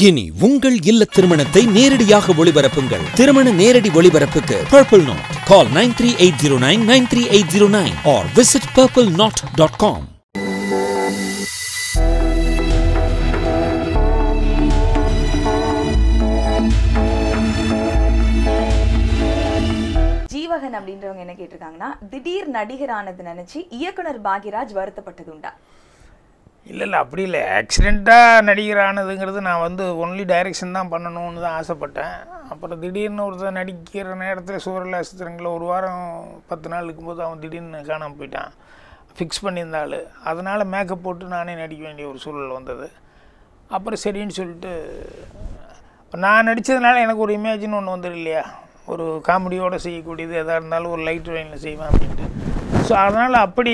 இனி உங்கள் இல்ல திருமணத்தை நேரடியாக ஒளிபரப்புங்கள். திருமண நேரடி ஒளிபரப்புக்கு purple knot call nine three eight zero nine nine three eight zero nine or visit purple knot dot com Jeevagan அப்படின்றவங்க என்ன கேட்டிருக்காங்கன்னா திடீர் நடிகரானது நினைச்சு இயக்குனர் பாக்யராஜ் வருத்தப்பட்டது உண்டா? இல்லை இல்லை அப்படி இல்லை. ஆக்சிடெண்ட்டாக நடிகர் ஆனதுங்கிறது நான் வந்து ஒன்லி டைரக்ஷன் தான் பண்ணணும்னு தான் ஆசைப்பட்டேன். அப்புறம் திடீர்னு ஒருத்தர் நடிக்கிற நேரத்தில் சூரல் நட்சத்திரங்களில் ஒரு வாரம் பத்து நாள் இருக்கும்போது அவன் திடீர்னு காணாமல் போயிட்டான். ஃபிக்ஸ் பண்ணியிருந்த ஆள். அதனால் மேக்கப் போட்டு நானே நடிக்க வேண்டிய ஒரு சூழல் வந்தது. அப்புறம் சரின்னு சொல்லிட்டு நான் நடித்ததுனால எனக்கு ஒரு இமேஜின்னு ஒன்று வந்துடும் இல்லையா? ஒரு காமெடியோடு செய்யக்கூடியது எதாக இருந்தாலும் ஒரு லைட் லைனில் செய்வேன் அப்படின்ட்டு. ஸோ அதனால் அப்படி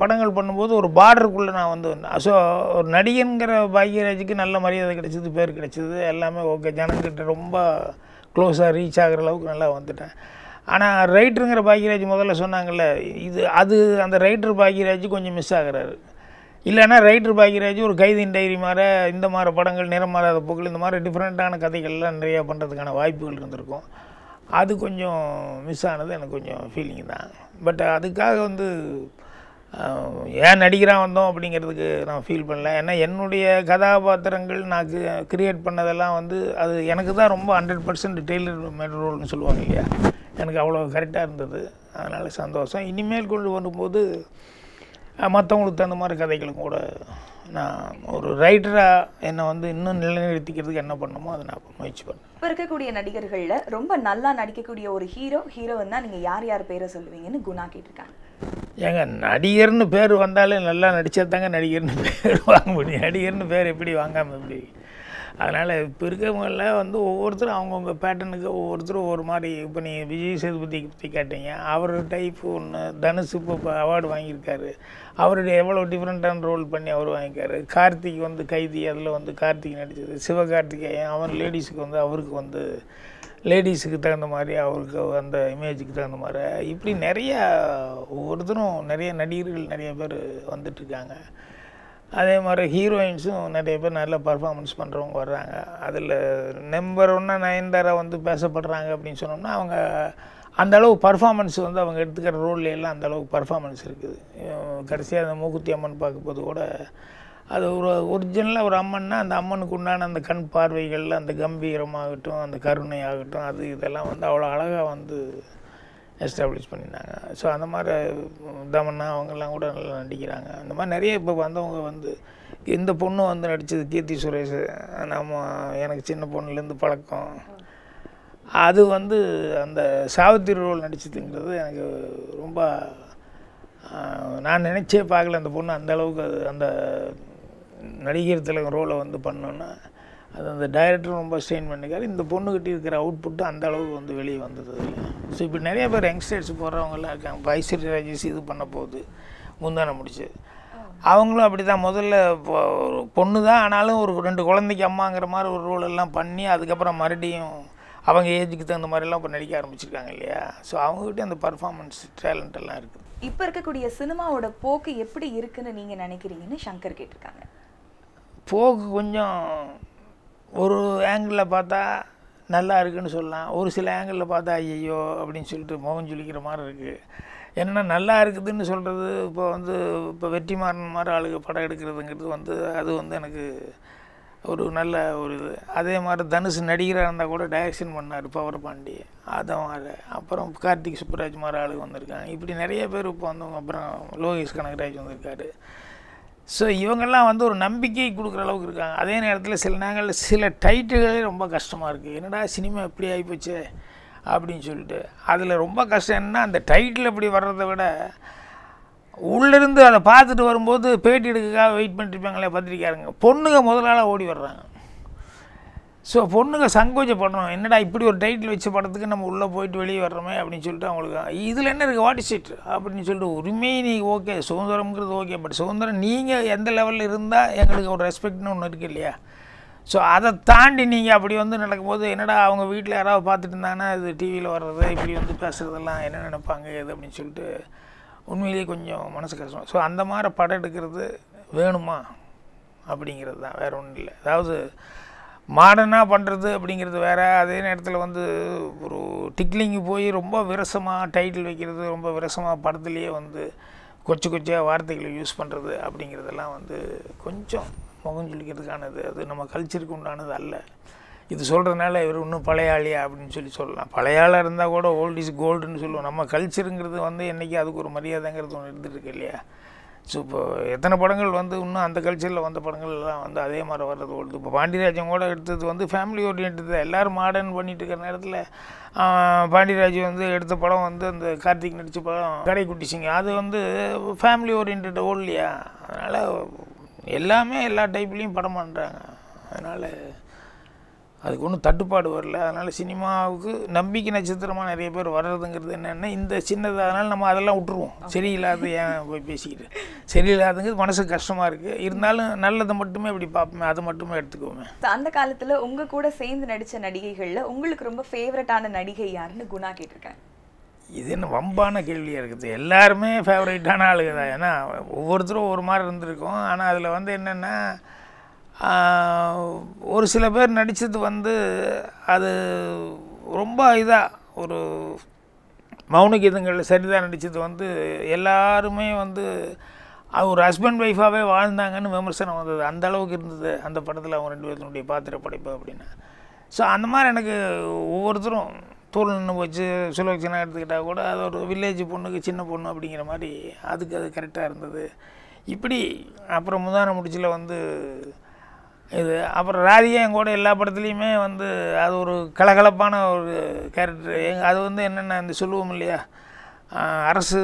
படங்கள் பண்ணும்போது ஒரு பார்டருக்குள்ளே நான் வந்து வந்தேன். ஸோ ஒரு நடிகன்கிற பாக்யராஜுக்கு நல்ல மரியாதை கிடைச்சிது பேர் கிடைச்சிது எல்லாமே ஓகே ஜனங்கிட்ட ரொம்ப க்ளோஸாக ரீச் ஆகிற அளவுக்கு நல்லா வந்துட்டேன். ஆனால் ரைட்டருங்கிற பாக்யராஜ் முதல்ல சொன்னாங்கள்ல இது அது அந்த ரைட்டர் பாக்யராஜ் கொஞ்சம் மிஸ் ஆகிறாரு. இல்லைன்னா ரைட்டர் பாக்யராஜ் ஒரு கைதின் டைரி மாதிரி இந்த மாதிரி படங்கள் நிறம் மாறாத போக்கள் இந்த மாதிரி டிஃப்ரெண்ட்டான கதைகள்லாம் நிறையா பண்ணுறதுக்கான வாய்ப்புகள் இருந்திருக்கும். அது கொஞ்சம் மிஸ் ஆனது எனக்கு கொஞ்சம் ஃபீலிங் தான். பட் அதுக்காக வந்து ஏன் நடிகராக வந்தோம் அப்படிங்கிறதுக்கு நான் ஃபீல் பண்ணல. ஏன்னா என்னுடைய கதாபாத்திரங்கள் நான் கிரியேட் பண்ணதெல்லாம் வந்து அது எனக்கு தான் ரொம்ப ஹண்ட்ரட் பர்சன்ட் டெய்லர் மேட் ரோல்னு சொல்லுவாங்க இல்லையா? எனக்கு அவ்வளோ கரெக்டாக இருந்தது. அதனால் சந்தோஷம். இனிமேல் கொண்டு வரும்போது மற்றவங்களுக்கு தகுந்த மாதிரி கதைகளும் கூட நான் ஒரு ரைட்டராக என்னை வந்து இன்னும் நிலைநிறுத்திக்கிறதுக்கு என்ன பண்ணணுமோ அதை நான் முயற்சி பண்ணேன். இப்ப இருக்கக்கூடிய நடிகர்கள்ல ரொம்ப நல்லா நடிக்கக்கூடிய ஒரு ஹீரோ ஹீரோயின் தான் நீங்க யார் யார் பேரை சொல்லுவீங்கன்னு குணா கேட்டிருக்காங்க. ஏங்க நடிகர்னு பேர் வந்தாலே நல்லா நடிச்சா தாங்க நடிகர்னு பேர் வாங்க முடியும். நடிகர்னு பேர் எப்படி வாங்காமல் எப்படி அதனால் இப்போ இருக்கவங்கெல்லாம் வந்து ஒவ்வொருத்தரும் அவங்கவுங்க பேட்டர்னுக்கு ஒவ்வொருத்தரும் ஒவ்வொரு மாதிரி இப்போ நீங்கள் விஜய் சேதுபதி பற்றி கேட்டீங்க அவர் டைப் ஒன்று தனுஷ் இப்போ அவார்டு வாங்கியிருக்காரு அவருடைய எவ்வளோ டிஃப்ரெண்ட்டான ரோல் பண்ணி அவர் வாங்கியிருக்காரு கார்த்திக் வந்து கைதி அதில் வந்து கார்த்திக் நடித்தது சிவகார்த்திகேயன் அவன் லேடிஸுக்கு வந்து அவருக்கு வந்து லேடிஸுக்கு தகுந்த மாதிரி அவருக்கு அந்த இமேஜுக்கு தகுந்த மாதிரி இப்படி நிறைய ஒவ்வொருத்தரும் நிறைய நடிகர்கள் நிறைய பேர் வந்துட்டுருக்காங்க அதே மாதிரி ஹீரோயின்ஸும் நிறைய பேர் நல்ல பர்ஃபார்மன்ஸ் பண்ணுறவங்க வர்றாங்க. அதில் நம்பர் ஒன்றா நயன்தாரா வந்து பேசப்படுறாங்க அப்படின்னு சொன்னோம்னா அவங்க அந்த அளவு பர்ஃபார்மன்ஸ் வந்து அவங்க எடுத்துக்கிற ரோல்ல எல்லாம் அந்த அளவுக்கு பர்ஃபார்மன்ஸ் இருக்குது. கடைசியாக அந்த மூக்குத்தி அம்மன் பார்க்கும்போது கூட அது ஒரு ஒரிஜினலாக ஒரு அம்மன்னா அந்த அம்மனுக்கு உண்டான அந்த கண் பார்வைகள் அந்த கம்பீரமாகட்டும் அந்த கருணை ஆகட்டும் அது இதெல்லாம் வந்து அவ்வளோ அழகாக வந்து எஸ்டாப்ளிஷ் பண்ணியிருந்தாங்க. ஸோ அந்த மாதிரி தமன்னா அவங்கெல்லாம் கூட நல்லா நடிக்கிறாங்க. அந்த மாதிரி நிறைய இப்போ வந்தவங்க வந்து இந்த பொண்ணு வந்து நடித்தது கீர்த்தி சுரேஷ். நம்ம எனக்கு சின்ன பொண்ணுலேருந்து பழக்கம். அது வந்து அந்த சாவித்திரி ரோல் நடிச்சதுங்கிறது எனக்கு ரொம்ப நான் நினச்சே பார்க்கல அந்த பொண்ணு அந்த அளவுக்கு அது- அந்த நடிகர் திலகம் ரோலை வந்து பண்ணோன்னா அது அந்த டைரக்டர் ரொம்ப ஸ்ட்ரெயின் பண்ணிக்காரு. இந்த பொண்ணுக்கிட்ட இருக்கிற அவுட்புட்டு அந்த அளவுக்கு வந்து வெளியே வந்தது இல்லை. ஸோ இப்போ நிறைய பேர் யங்ஸ்டர்ஸ் போடுறவங்கலாம் இருக்காங்க. ஐஸ்வர்யா ராஜேஷ் இது பண்ண போகுது. முந்தான முடிச்சு. அவங்களும் அப்படி தான் முதல்ல ஒரு பொண்ணு தான் ஆனாலும் ஒரு ரெண்டு குழந்தைக்கு அம்மாங்கிற மாதிரி ஒரு ரோல் எல்லாம் பண்ணி அதுக்கப்புறம் மறுபடியும் அவங்க ஏஜுக்கு தகுந்த மாதிரிலாம் இப்போ நடிக்க ஆரம்பிச்சிருக்காங்க இல்லையா? ஸோ அவங்ககிட்ட அந்த பர்ஃபார்மன்ஸ் டேலண்ட் எல்லாம் இருக்குது இப்ப இருக்கக்கூடிய சினிமாவோட போக்கு எப்படி இருக்குன்னு நீங்க நினைக்கிறீங்கன்னு சங்கர் கேட்டிருக்காங்க. போக்கு கொஞ்சம் ஒரு ஆங்கிளில் பார்த்தா நல்லா இருக்குன்னு சொல்லலாம். ஒரு சில ஆங்கிளில் பார்த்தா ஐயையோ அப்படின்னு சொல்லிட்டு முகம் சுளிக்கிற மாதிரி இருக்குது என்னென்னா நல்லா இருக்குதுன்னு சொல்கிறது இப்போ வந்து இப்போ வெற்றிமாறன் மாதிரி ஆளுங்க படம் எடுக்கிறதுங்கிறது வந்து அது வந்து எனக்கு ஒரு நல்ல ஒரு இது. அதே மாதிரி தனுஷ் நடிகராக இருந்தால் கூட டைரக்ஷன் பண்ணார் பவர் பாண்டி அதை மாதிரி அப்புறம் கார்த்திக் சுப்புராஜ் மாதிரி ஆளுங்க வந்திருக்காங்க. இப்படி நிறைய பேர் இப்போ வந்தவங்க. அப்புறம் லோகேஷ் கனகராஜ் வந்திருக்காரு. ஸோ இவங்கெல்லாம் வந்து ஒரு நம்பிக்கை கொடுக்குற அளவுக்கு இருக்காங்க. அதே நேரத்தில் சில நேரங்களில் சில டைட்டில்களே ரொம்ப கஷ்டமாக இருக்குது என்னடா சினிமா இப்படி ஆகிப்போச்சு அப்படின்னு சொல்லிட்டு. அதில் ரொம்ப கஷ்டம் என்னன்னா அந்த டைட்டில் இப்படி வர்றதை விட உள்ளிருந்து அதை பார்த்துட்டு வரும்போது பேட்டி எடுக்கக்காக வெயிட் பண்ணிட்டுருப்பாங்களே பத்திரிக்காருங்க பொண்ணுங்க முதலாளாக ஓடி வர்றாங்க. ஸோ பொண்ணுங்க சங்கோச்சப்படணும் என்னடா இப்படி ஒரு டைட்டில் வச்ச படத்துக்கு நம்ம உள்ளே போயிட்டு வெளியே வர்றோமே அப்படின்னு சொல்லிட்டு அவங்களுக்கு இதில் என்ன இருக்குது வாட் இஸ் இட் அப்படின்னு சொல்லிட்டு உரிமை நீ ஓகே சுதந்திரம்ங்கிறது ஓகே பட் சுதந்திரம் நீங்கள் எந்த லெவலில் இருந்தால் எங்களுக்கு ஒரு ரெஸ்பெக்ட்னு ஒன்று இருக்குது இல்லையா? ஸோ அதை தாண்டி நீங்கள் அப்படி வந்து நடக்கும்போது என்னடா அவங்க வீட்டில் யாராவது பார்த்துட்டு இருந்தாங்கன்னா இது டிவியில் வர்றது இப்படி வந்து பேசுகிறதெல்லாம் என்ன நினைப்பாங்க இது அப்படின்னு சொல்லிட்டு உண்மையிலேயே கொஞ்சம் மனசு கஷ்டம். ஸோ அந்த மாதிரி படம் எடுக்கிறது வேணுமா? அப்படிங்கிறது தான். வேறு ஒன்றும் இல்லை. அதாவது மாடர்னாக பண்ணுறது அப்படிங்கிறது வேறு. அதே நேரத்தில் வந்து ஒரு டிக்லிங்கு போய் ரொம்ப விரசமாக டைட்டில் வைக்கிறது ரொம்ப விரசமாக படத்துலேயே வந்து கொச்சு கொச்சையாக வார்த்தைகளை யூஸ் பண்ணுறது அப்படிங்கிறதெல்லாம் வந்து கொஞ்சம் முகம் சொல்லிக்கிறதுக்கானது அது நம்ம கல்ச்சருக்கு உண்டானது அல்ல. இது சொல்கிறதுனால இவர் இன்னும் பழையாளியா அப்படின்னு சொல்லி சொல்லலாம். பழையாளாக இருந்தால் கூட ஓல்ட் இஸ் கோல்டுன்னு சொல்லுவோம். நம்ம கல்ச்சருங்கிறது வந்து என்றைக்கு அதுக்கு ஒரு மரியாதைங்கிறது ஒன்று இருந்துருக்கு இல்லையா? ஸோ இப்போ எத்தனை படங்கள் வந்து இன்னும் அந்த கல்ச்சரில் வந்த படங்கள் எல்லாம் வந்து அதே மாதிரி வர்றது ஓடுது இப்போ பாண்டியராஜன் கூட எடுத்தது வந்து ஃபேமிலி ஓரியன்ட் தான். எல்லோரும் மாடர்ன் பண்ணிட்டு இருக்கிற நேரத்தில் பாண்டியராஜ் வந்து எடுத்த படம் வந்து அந்த கார்த்திக் நடித்த படம் கடைக்குட்டி சிங்க. அது வந்து ஃபேமிலி ஓரியன்ட் ஓடலையா அதனால் எல்லாமே எல்லா டைப்லேயும் படம் பண்ணுறாங்க அதனால் அதுக்கு ஒன்றும் தட்டுப்பாடு வரல. அதனால் சினிமாவுக்கு நம்பிக்கை நட்சத்திரமாக நிறைய பேர் வர்றதுங்கிறது என்னென்னா இந்த சின்னது அதனால் நம்ம அதெல்லாம் விட்டுருவோம். சரியில்லாத ஏன் போய் பேசிக்கிட்டு? சரியில்லாதங்கிறது மனசுக்கு கஷ்டமாக இருக்குது இருந்தாலும் நல்லதை மட்டுமே இப்படி பார்ப்போமே அதை மட்டுமே எடுத்துக்குவோமே. அந்த காலத்துல உங்க கூட சேர்ந்து நடிச்ச நடிகைகள்ல உங்களுக்கு ரொம்ப ஃபேவரட்டான நடிகை யாருன்னு குணா கேட்டிருக்கேன். இது என்ன வம்பான கேள்வியாக இருக்குது. எல்லாருமே ஃபேவரட்டான ஆளுங்க தான். ஏன்னா ஒவ்வொருத்தரும் ஒரு மாதிரி இருந்திருக்கும். ஆனால் அதில் வந்து என்னென்னா ஒரு சில பேர் நடித்தது வந்து அது ரொம்ப இதாக ஒரு மௌன கீதங்கள் சரிதான் நடித்தது வந்து எல்லாருமே வந்து அவர் ஒரு ஹஸ்பண்ட் ஒய்ஃபாகவே வாழ்ந்தாங்கன்னு விமர்சனம் வந்தது. அந்த அளவுக்கு இருந்தது அந்த படத்தில் அவங்க ரெண்டு பேர்த்தினுடைய பாத்திர படைப்பு அப்படின்னு. ஸோ அந்த மாதிரி எனக்கு ஒவ்வொருத்தரும் தோல் நின்று போச்சு. சுலோச்சனா எடுத்துக்கிட்டால் கூட அது ஒரு வில்லேஜ் பொண்ணுக்கு சின்ன பொண்ணு அப்படிங்கிற மாதிரி அதுக்கு அது கரெக்டாக இருந்தது. இப்படி அப்புறம் முதான முடிச்சில் வந்து இது அப்புறம் ராதிகா என் கூட எல்லா படத்துலேயுமே வந்து அது ஒரு கலகலப்பான ஒரு கேரக்டர் அது வந்து என்னென்ன இந்த சொல்லுவோம் இல்லையா? அரசு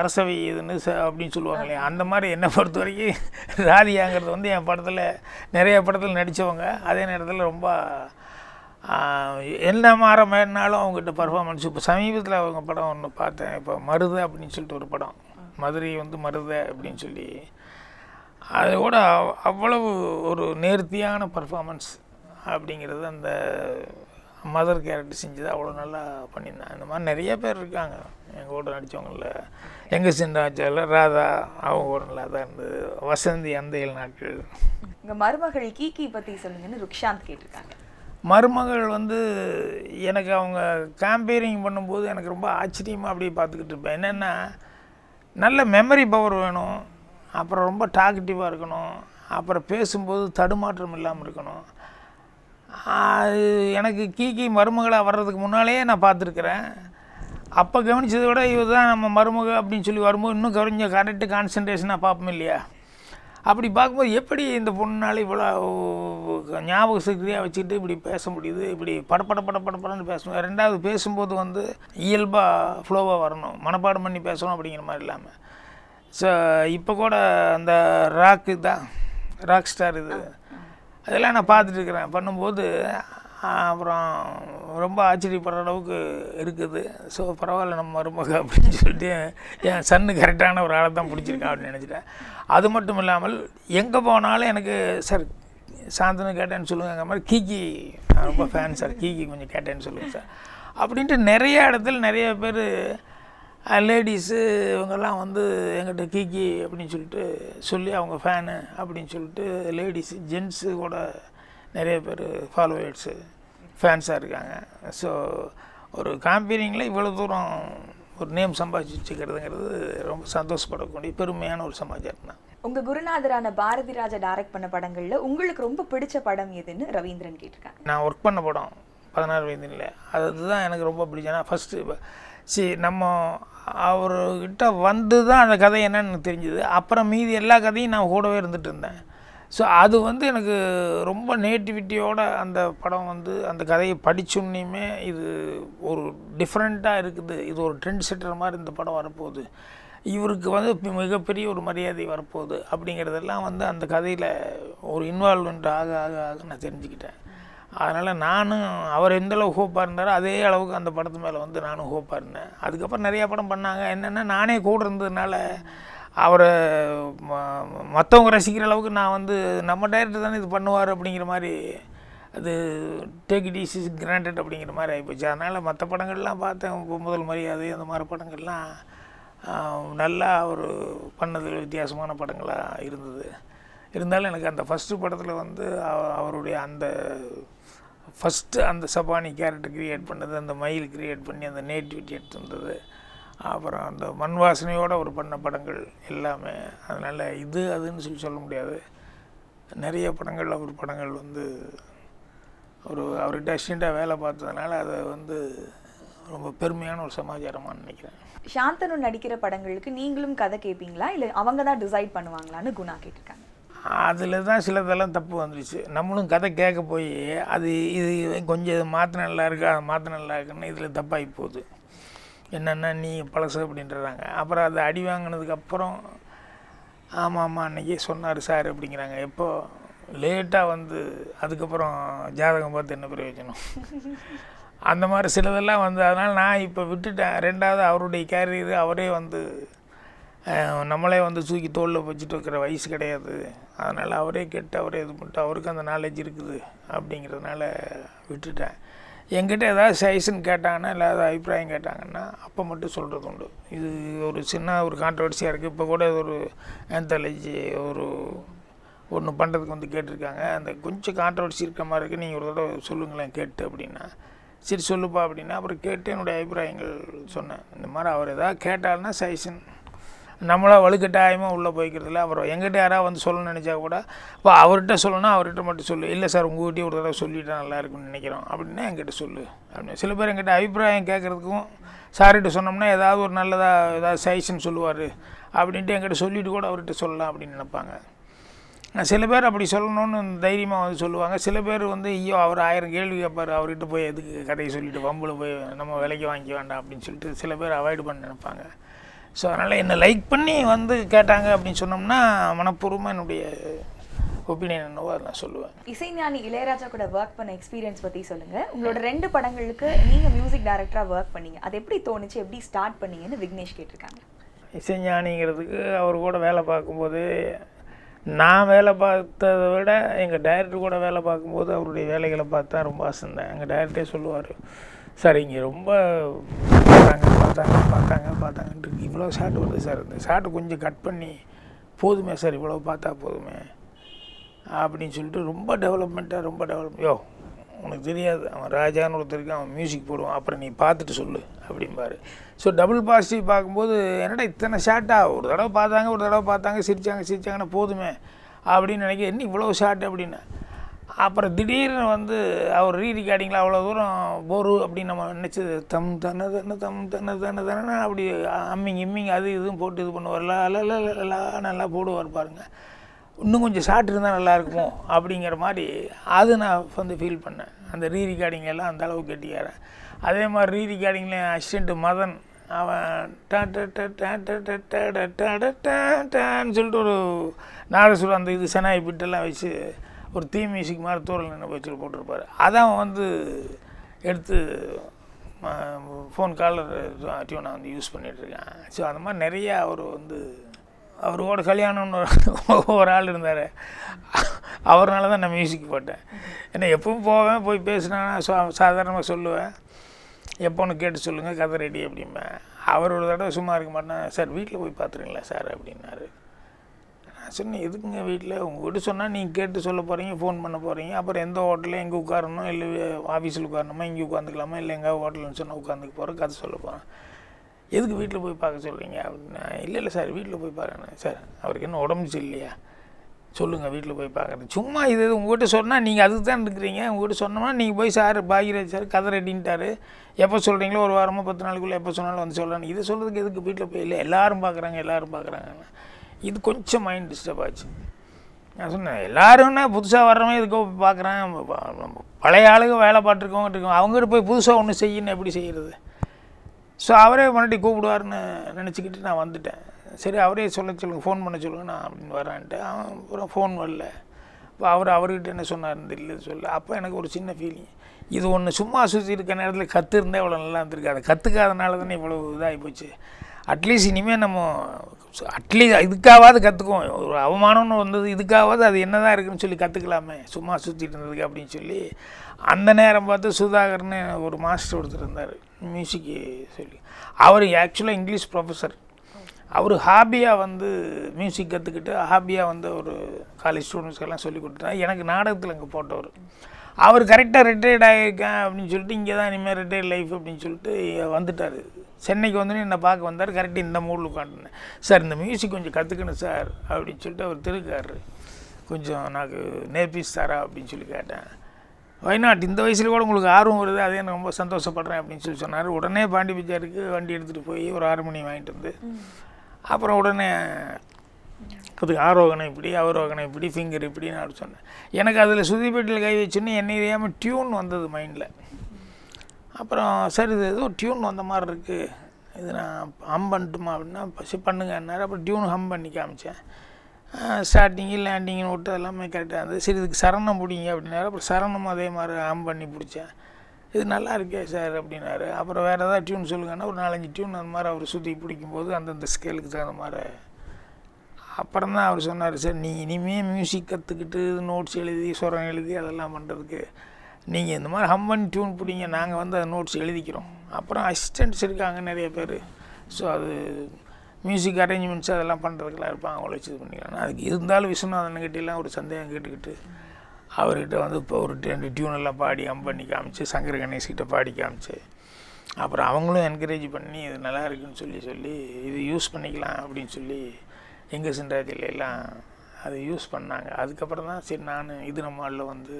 அரசவை இதுன்னு ச அப்படின்னு சொல்லுவாங்க இல்லையா? அந்த மாதிரி என்னை பொறுத்த வரைக்கும் ராதிகாங்கிறது வந்து என் படத்தில் நிறைய படத்தில் நடித்தவங்க அதே நேரத்தில் ரொம்ப என்ன மாற மேனாலும் அவங்ககிட்ட பர்ஃபார்மன்ஸ் இப்போ சமீபத்தில் அவங்க படம் ஒன்று பார்த்தேன். இப்போ மருத அப்படின்னு சொல்லிட்டு ஒரு படம். மதுரை வந்து மருத அப்படின்னு சொல்லி அதோட அவ்- அவ்வளவு ஒரு நேர்த்தியான பர்ஃபார்மன்ஸ் அப்படிங்கிறது அந்த மதர் கேரக்டர் செஞ்சது அவ்வளோ நல்லா பண்ணியிருந்தாங்க இந்த மாதிரி நிறைய பேர் இருக்காங்க. எங்கள் கூட நடித்தவங்கள எங்கள் சின்னாச்சால ராதா அவங்க கூட நல்லா தான் இருந்தது. வசந்தி அந்த ஏழு நாட்கள். உங்க மருமகள் கீகி பத்தி சொல்லுங்கன்னு ருக்ஷாந்த் கேட்டிருக்காங்க. மருமகள் வந்து எனக்கு அவங்க கேம்பெயினிங் பண்ணும்போது எனக்கு ரொம்ப ஆச்சரியமாக அப்படியே பார்த்துக்கிட்டு இருப்பேன். என்னென்னா நல்ல மெமரி பவர் வேணும். அப்புறம் ரொம்ப டாக்கட்டிவாக இருக்கணும். அப்புறம் பேசும்போது தடுமாற்றம் இல்லாமல் இருக்கணும். அது எனக்கு கீக்கி மருமகளாக வர்றதுக்கு முன்னாலேயே நான் பார்த்துருக்குறேன். அப்போ கவனித்ததை விட இவர் தான் நம்ம மருமக அப்படின்னு சொல்லி வரும்போது இன்னும் கொஞ்சம் கரெக்டு கான்சன்ட்ரேஷனாக பார்ப்போம் இல்லையா? அப்படி பார்க்கும்போது எப்படி இந்த பொண்ணால் இவ்வளோ ஞாபக சக்தியாக வச்சுக்கிட்டு இப்படி பேச முடியுது? இப்படி படப்பட பட படப்படன்னு பேசணும். ரெண்டாவது பேசும்போது வந்து இயல்பாக ஃப்ளோவாக வரணும். மனப்பாடம் பண்ணி பேசணும் அப்படிங்கிற மாதிரி இல்லாமல் ஸோ இப்போ கூட அந்த ராக்கு தான் ராக் ஸ்டார் இது. அதெல்லாம் நான் பார்த்துட்டு இருக்கிறேன் பண்ணும்போது அப்புறம் ரொம்ப ஆச்சரியப்படுற அளவுக்கு இருக்குது. ஸோ பரவாயில்ல நம்ம மருமக அப்படின்னு சொல்லிட்டு என் சன்னு கரெக்டான ஒரு ஆளை தான் பிடிச்சிருக்கான் அப்படின்னு நினச்சிட்டேன். அது மட்டும் இல்லாமல் எங்கே போனாலும் எனக்கு சார் சாந்தனு கேட்டேன்னு சொல்லுங்க மாதிரி கீக்கி நான் ரொம்ப ஃபேன் சார். கீக்கி கொஞ்சம் கேட்டேன்னு சொல்லுங்கள் சார். அப்படின்ட்டு நிறைய இடத்துல நிறைய பேர் லேடிஸு இவங்கெல்லாம் வந்து எங்கிட்ட கீக்கி அப்படின்னு சொல்லிட்டு சொல்லி அவங்க ஃபேனு அப்படின்னு சொல்லிட்டு லேடிஸு ஜென்ஸு கூட நிறைய பேர் ஃபாலோவர்ஸு ஃபேன்ஸாக இருக்காங்க. ஸோ ஒரு காம்பீரிங்கில் இவ்வளோ தூரம் ஒரு நேம் சம்பாதிச்சு வச்சுக்கிறதுங்கிறது ரொம்ப சந்தோஷப்படக்கூடிய பெருமையான ஒரு சமாச்சாரம் தான் உங்க குருநாதரான பாரதி ராஜா டைரக்ட் பண்ண படங்கள்ல உங்களுக்கு ரொம்ப பிடிச்ச படம் எதுன்னு ரவீந்திரன் கேட்டிருக்காங்க. நான் ஒர்க் பண்ண படம் பதினாறு வயதில் அதுதான் எனக்கு ரொம்ப பிடிச்சேன்னா ஃபஸ்ட்டு சி நம்ம அவர்கிட்ட வந்து தான் அந்த கதை என்னன்னு தெரிஞ்சுது. அப்புறம் மீதி எல்லா கதையும் நான் கூடவே இருந்துட்டு இருந்தேன். ஸோ அது வந்து எனக்கு ரொம்ப நேட்டிவிட்டியோட அந்த படம் வந்து அந்த கதையை படித்தோன்னே இது ஒரு டிஃப்ரெண்ட்டாக இருக்குது. இது ஒரு ட்ரெண்ட் செட்டர் மாதிரி இந்த படம் வரப்போகுது. இவருக்கு வந்து மிகப்பெரிய ஒரு மரியாதை வரப்போகுது. அப்படிங்கிறதெல்லாம் வந்து அந்த கதையில் ஒரு இன்வால்வ்மெண்ட் ஆக ஆக ஆக நான் தெரிஞ்சுக்கிட்டேன். அதனால் நானும் அவர் எந்த அளவுக்கு ஹோப்பாக இருந்தாரோ அதே அளவுக்கு அந்த படத்து மேலே வந்து நானும் ஹோப்பாக இருந்தேன். அதுக்கப்புறம் நிறையா படம் பண்ணாங்க. என்னென்னா நானே கூட இருந்ததுனால அவரை மற்றவங்க ரசிக்கிற அளவுக்கு நான் வந்து நம்ம டைரக்டர் தானே இது பண்ணுவார் அப்படிங்கிற மாதிரி அது டேக் இட் இஸ் கிராண்டட் அப்படிங்கிற மாதிரி ஆகிப்போச்சு அதனால் மற்ற படங்கள்லாம் பார்த்தேன். முதல் மரியாதை அந்த மாதிரி படங்கள்லாம் நல்லா ஒரு பண்ணதில் வித்தியாசமான படங்களாக இருந்தது. இருந்தாலும் எனக்கு அந்த ஃபஸ்ட்டு படத்தில் வந்து அவ- அவருடைய அந்த ஃபஸ்ட்டு அந்த சபானி கேரக்டர் க்ரியேட் பண்ணது அந்த மயில் க்ரியேட் பண்ணி அந்த நேட்டிவிட்டி எடுத்துருந்தது அப்புறம் அந்த மண் வாசனையோடு அவர் பண்ண படங்கள் எல்லாமே. அதனால் இது அதுன்னு சொல்லி சொல்ல முடியாது. நிறைய படங்கள் அவர் படங்கள் வந்து ஒரு அவர்கிட்ட அசிஸ்டண்ட்டாக வேலை பார்த்ததுனால அதை வந்து ரொம்ப பெருமையான ஒரு சமாச்சாரமாக நினைக்கிறேன். சாந்தனு நடிக்கிற படங்களுக்கு நீங்களும் கதை கேட்பீங்களா இல்லை அவங்க தான் டிசைட் பண்ணுவாங்களான்னு குணா கேட்டிருக்காங்க. அதில் தான் சிலதெல்லாம் தப்பு வந்துடுச்சு நம்மளும் கதை கேட்க போய் அது இது கொஞ்சம் இது மாற்ற நல்லா இருக்கு அதை மாற்ற நல்லா இருக்குன்னு இதில் தப்பாகி போகுது. என்னென்னா நீ பழசு அப்படின்றாங்க அப்புறம் அதை அடி வாங்கினதுக்கப்புறம் ஆமாம் ஆமாம் அன்றைக்கி சொன்னார் சார் அப்படிங்கிறாங்க. எப்போ? லேட்டாக வந்து அதுக்கப்புறம் ஜாதகம் பார்த்து என்ன பிரயோஜனம்? அந்த மாதிரி சிலதெல்லாம் வந்து அதனால் நான் இப்போ விட்டுட்டேன். ரெண்டாவது அவருடைய கேரியர் அவரே வந்து நம்மளே வந்து தூக்கி தோளில் வச்சுட்டு வைக்கிற வயசு கிடையாது. அதனால் அவரே கேட்டு அவரே இது பண்ணிட்டு அவருக்கு அந்த நாலேஜ் இருக்குது அப்படிங்கிறதுனால விட்டுட்டேன். என்கிட்ட ஏதாவது சைஸ்ன்னு கேட்டாங்கன்னா இல்லை ஏதாவது அபிப்பிராயம் கேட்டாங்கன்னா அப்போ மட்டும் சொல்கிறது உண்டு. இது ஒரு சின்ன ஒரு கான்ட்ரவர்சியாக இருக்குது இப்போ கூட ஒரு ஆந்தாலஜி ஒரு ஒன்று பண்ணுறதுக்கு வந்து கேட்டிருக்காங்க. அந்த கொஞ்சம் கான்ட்ரவர்சி இருக்க மாதிரி இருக்குது நீங்கள் ஒரு தடவை சொல்லுங்களேன் கேட்டு அப்படின்னா. சரி சொல்லுப்பா அப்படின்னா அப்புறம் கேட்டு என்னுடைய அபிப்பிராயங்கள் சொன்னேன். இந்த மாதிரி அவர் ஏதாவது கேட்டாருன்னா சஜஷன் நம்மளா வலுக்கட்டாயமாக உள்ளே போய்க்கிறதில்ல அப்புறம் எங்கிட்ட யாராவது வந்து சொல்லணும்னு நினச்சா கூட இப்போ அவர்கிட்ட சொல்லணும்னா அவர்கிட்ட மட்டும் சொல்லு. இல்லை சார் உங்கள்கிட்டயும் ஒரு தடவை சொல்லிட்டா நல்லா இருக்கும்னு நினைக்கிறோம். அப்படின்னா என்கிட்ட சொல்லு. அப்படின்னு சில பேர் எங்கிட்ட அபிப்பிராயம் கேட்குறதுக்கும் சார்கிட்ட சொன்னோம்னா ஏதாவது ஒரு நல்லதாக ஏதாவது சைஸ்ன்னு சொல்லுவார். அப்படின்ட்டு என்கிட்ட சொல்லிவிட்டு கூட அவர்கிட்ட சொல்லலாம் அப்படின்னு நினைப்பாங்க. சில பேர் அப்படி சொல்லணும்னு தைரியமாக வந்து சொல்லுவாங்க. சில பேர் வந்து ஐயோ அவர் ஆயிரம் கேள்வி கேட்பார் அவர்கிட்ட போய் எதுக்கு கதையை சொல்லிவிட்டு வம்பில் போய் நம்ம விலைக்கு வாங்கிக்க வேண்டாம். அப்படின்னு சொல்லிட்டு சில பேர் அவாய்டு பண்ண நினைப்பாங்க. ஸோ அதனால் என்னை லைக் பண்ணி வந்து கேட்டாங்க அப்படின்னு சொன்னோம்னா மனப்பூர்வமாக என்னுடைய ஒப்பீனியன் என்னவோ அதை நான் சொல்லுவேன். இசைஞானி இளையராஜா கூட ஒர்க் பண்ண எக்ஸ்பீரியன்ஸ் பத்தி சொல்லுங்க. உங்களோட ரெண்டு படங்களுக்கு நீங்க மியூசிக் டைரக்டரா ஒர்க் பண்ணீங்க. அது எப்படி தோணுச்சு? எப்படி ஸ்டார்ட் பண்ணீங்கன்னு விக்னேஷ் கேட்டிருக்காங்க. இசைஞானிங்கிறதுக்கு அவர் கூட வேலை பார்க்கும்போது நான் வேலை பார்த்ததை விட எங்கள் டைரக்டர் கூட வேலை பார்க்கும்போது அவருடைய வேலைகளை பார்த்தா ரொம்ப அசந்தேன் எங்கள் டைரக்டரே சொல்லுவார் சார் இங்கே ரொம்ப பார்த்தாங்க பார்த்தாங்க பார்த்தாங்கன்ட்டு இவ்வளோ ஷாட் வருது சார். இந்த ஷாட்டு கொஞ்சம் கட் பண்ணி போதுமே சார் இவ்வளோ பார்த்தா போதுமே அப்படின்னு சொல்லிட்டு ரொம்ப டெவலப்மெண்ட்டாக ரொம்ப டெவலப் யோ உனக்கு தெரியாது. அவன் ராஜான்னு ஒருத்தருக்கு அவன் மியூசிக் போடுவான். அப்புறம் நீ பார்த்துட்டு சொல்லு அப்படிம்பாரு. ஸோ டபுள் பாசிட்டிவ் பார்க்கும்போது என்னடா இத்தனை ஷார்ட்டாக ஒரு தடவை பார்த்தாங்க ஒரு தடவை பார்த்தாங்க சிரிச்சாங்க சிரிச்சாங்கன்னா போதுமே அப்படின்னு நினைக்க என்ன இவ்வளோ ஷார்ட் அப்படின்னு. அப்புறம் திடீர்னு வந்து அவர் ரீ ரிகார்டிங்கில் அவ்வளோ தூரம் போரு அப்படின்னு நம்ம நினச்சது தம் தன தன தம் தன தன தானே அப்படி அம்மிங் இம்மிங் அது இதுவும் போட்டு இது பண்ணுவார்ல அல்ல நல்லா போடுவார் பாருங்கள் இன்னும் கொஞ்சம் ஷார்ட் இருந்தால் நல்லா இருக்குமோ அப்படிங்கிற மாதிரி அது நான் வந்து ஃபீல் பண்ணேன் அந்த ரீ ரிகார்டிங் எல்லாம் அந்த அளவுக்கு கட்டிக்காரன் அதே மாதிரி ரீ ரிகார்டிங்கில் அசிஸ்டண்ட்டு மதன் அவன் சொல்லிட்டு ஒரு நாடசுரம் அந்த இது செனாய் பிட்டெல்லாம் வச்சு ஒரு தீ மியூசிக் மாதிரி தூரல் நின்று வச்சு போட்டிருப்பாரு. அதான் வந்து எடுத்து ஃபோன் காலர் டியூனை வந்து யூஸ் பண்ணிகிட்ருக்கேன் ஸோ அந்த மாதிரி நிறைய அவர் வந்து அவரோட கல்யாணம்னு ஒரு- ஆள் இருந்தார். அவர்னால தான் நான் மியூசிக் போட்டேன். ஏன்னா எப்பவும் போவேன் போய் பேசினா சாதாரணமாக சொல்லுவேன். எப்போன்னு கேட்டு சொல்லுங்கள் கதை ரெடி அப்படிம்பேன். அவர் ஒரு தடவை சும்மா இருக்க மாட்டேன் சார் வீட்டில் போய் பார்த்துருங்களா சார்? அப்படின்னாரு. நான் சொன்னேன் எதுக்குங்க வீட்டில்? உங்கள்கிட்ட சொன்னால் நீங்கள் கேட்டு சொல்ல போகிறீங்க ஃபோன் பண்ண போகிறீங்க அப்புறம் எந்த ஹோட்டலில் எங்கே உட்காரணும்? இல்லை ஆஃபீஸில் உட்காரணுமா? இங்கே உட்காந்துக்கலாமா இல்லை எங்கே ஹோட்டல்னு சொன்னால் உட்காந்துக்க போகிறோம் கதை சொல்ல போகிறேன் எதுக்கு வீட்டில் போய் பார்க்க சொல்கிறீங்க அப்படின்னா இல்லை இல்லை சார் வீட்டில் போய் பாருங்க. சார் அவருக்கு என்ன உடம்பு சரியில்லையா? சொல்லுங்கள் வீட்டில் போய் பார்க்குறேன். சும்மா இது உங்கள்கிட்ட சொன்னால் நீங்கள் அதுக்கு தான் இருக்கிறீங்க உங்கள்கிட்ட சொன்னோம்னா நீங்கள் போய் சார் பாகிராஜ் சார் கதை ரெடின்ட்டார். எப்போ சொல்கிறீங்களோ ஒரு வாரமோ பத்து நாளுக்குள்ளே எப்போ சொன்னாலும் வந்து சொல்லலாம் இது சொல்கிறதுக்கு எதுக்கு வீட்டில் போய் இல்லை எல்லாரும் பார்க்குறாங்க எல்லோரும் பார்க்குறாங்க இது கொஞ்சம் மைண்ட் டிஸ்டர்ப் ஆச்சு. நான் சொன்னேன் எல்லாரும்னா புதுசாக வர்றவங்க இதுக்கோ பார்க்குறேன் பழைய ஆளுங்க வேலை பார்த்துருக்கவங்க இருக்கோம் அவங்ககிட்ட போய் புதுசாக ஒன்று செய்யணும் எப்படி செய்கிறது ஸோ அவரே முன்னாடி கூப்பிடுவாருன்னு நினச்சிக்கிட்டு நான் வந்துட்டேன். சரி அவரே சொல்ல சொல்லுங்கள் ஃபோன் பண்ண சொல்லுங்கள் நான் அப்படின்னு வரேன்ட்டு அவன் அப்புறம் ஃபோன் வரல. இப்போ அவர் அவர்கிட்ட என்ன சொன்னார் தெரியல சொல்ல அப்போ எனக்கு ஒரு சின்ன ஃபீலிங் இது ஒன்று சும்மா சுற்றி இருக்க நேரத்தில் கற்றுருந்தா இவ்வளோ நல்லா இருந்திருக்காது. கற்றுக்காதனால தானே இவ்வளோ இதாகி போச்சு. அட்லீஸ்ட் இனிமேல் நம்ம அட்லீஸ்ட் இதுக்காவது கற்றுக்குவோம் ஒரு அவமானம்னு வந்தது இதுக்காவது அது என்ன தான் இருக்குதுன்னு சொல்லி கற்றுக்கலாமே சும்மா சுற்றிட்டு இருந்ததுக்கு அப்படின்னு சொல்லி அந்த நேரம் பார்த்து சுதாகர்னு ஒரு மாஸ்டர் ஒருத்தர் இருந்தார். மியூசிக்கு சொல்லி. அவர் ஆக்சுவலாக இங்கிலீஷ் ப்ரொஃபஸர் அவர் ஹாபியாக வந்து மியூசிக் கற்றுக்கிட்டு ஹாபியாக வந்து ஒரு காலேஜ் ஸ்டூடெண்ட்ஸ்க்கெல்லாம் சொல்லி கொடுத்தாரு எனக்கு நாடகத்தில் அங்கே போட்டவர். அவர் கரெக்டாக ரிட்டையர்ட் ஆகியிருக்கேன் அப்படின்னு சொல்லிட்டு இங்கே தான் இனிமேல் ரிட்டையர்ட் லைஃப் அப்படின்னு சொல்லிட்டு வந்துட்டார். சென்னைக்கு வந்து என்னை பார்க்க வந்தார். கரெக்டாக இந்த மூடில் உட்காந்துனேன் சார் இந்த மியூசிக் கொஞ்சம் கற்றுக்கணும் சார் அப்படின்னு சொல்லிட்டு அவர் திருக்காரு. கொஞ்சம் எனக்கு நேர்பீஸ் தரா அப்படின்னு சொல்லி கேட்டேன். வயநாட் இந்த வயசுல கூட உங்களுக்கு ஆர்வம் வருது. அதே நான் ரொம்ப சந்தோஷப்படுறேன் அப்படின்னு சொல்லி சொன்னார். உடனே பாண்டி பஜாருக்கு வண்டி எடுத்துகிட்டு போய் ஒரு ஆறு மணி வாங்கிட்டு வந்து அப்புறம் உடனே அதுக்கு ஆரோகணம் இப்படி அவரோகணம் இப்படி ஃபிங்கர் இப்படின்னு அப்படி சொன்னேன் எனக்கு அதில் சுதிப்பேட்டில் கை வச்சுன்னு என்னை தெரியாமல் டியூன் வந்தது மைண்டில் அப்புறம் சரி இது ஏதோ டியூன் வந்த மாதிரி இருக்குது இது நான் ஹம் பண்ணட்டுமா அப்படின்னா பசி பண்ணுங்கன்னாரு அப்புறம் டியூன் ஹம் பண்ணி காமிச்சேன். ஸ்டார்டிங்கு லேண்டிங்னு விட்டு எல்லாமே கரெக்டாக இருந்தது. சரி இதுக்கு சரணம் பிடிங்க அப்படின்னாரு. அப்புறம் சரணம் அதே மாதிரி ஹம் பண்ணி பிடிச்சேன். இது நல்லா இருக்கே சார் அப்படின்னாரு. அப்புறம் வேறு ஏதாவது டியூன் சொல்லுங்கன்னா ஒரு நாலஞ்சு டியூன் அந்த மாதிரி அவர் சுற்றி பிடிக்கும்போது அந்தந்த ஸ்கேலுக்கு தகுந்த மாதிரி அப்புறம் தான் அவர் சொன்னார் சார் நீங்கள் இனிமேல் மியூசிக் கற்றுக்கிட்டு நோட்ஸ் எழுதி சுரம் எழுதி அதெல்லாம் பண்ணுறதுக்கு நீங்கள் இந்த மாதிரி ஹம் பண்ணி டியூன் பிடிங்க. நாங்கள் வந்து அதை நோட்ஸ் எழுதிக்கிறோம். அப்புறம் அசிஸ்டண்ட்ஸ் இருக்காங்க நிறைய பேர். ஸோ அது மியூசிக் அரேஞ்ச்மெண்ட்ஸ் அதெல்லாம் பண்ணுறதுக்கெல்லாம் இருப்பாங்க அவ்வளோ வச்சு இது பண்ணிக்கலாம். அதுக்கு இருந்தாலும் விஸ்வநாதன் கிட்டலாம் ஒரு சந்தேகம் கேட்டுக்கிட்டு அவர்கிட்ட வந்து இப்போ ஒரு ரெண்டு டியூன் எல்லாம் பாடி ஹம் பண்ணி காமிச்சு சங்கர கணேஷ்கிட்ட பாடி காமிச்சு அப்புறம் அவங்களும் என்கரேஜ் பண்ணி இது நல்லா இருக்குன்னு சொல்லி சொல்லி இது யூஸ் பண்ணிக்கலாம் அப்படின்னு சொல்லி எங்கள் சின்ராஜில் எல்லாம் அதை யூஸ் பண்ணாங்க. அதுக்கப்புறம் தான் சரி நான் இது நம்ம ஆளில் வந்து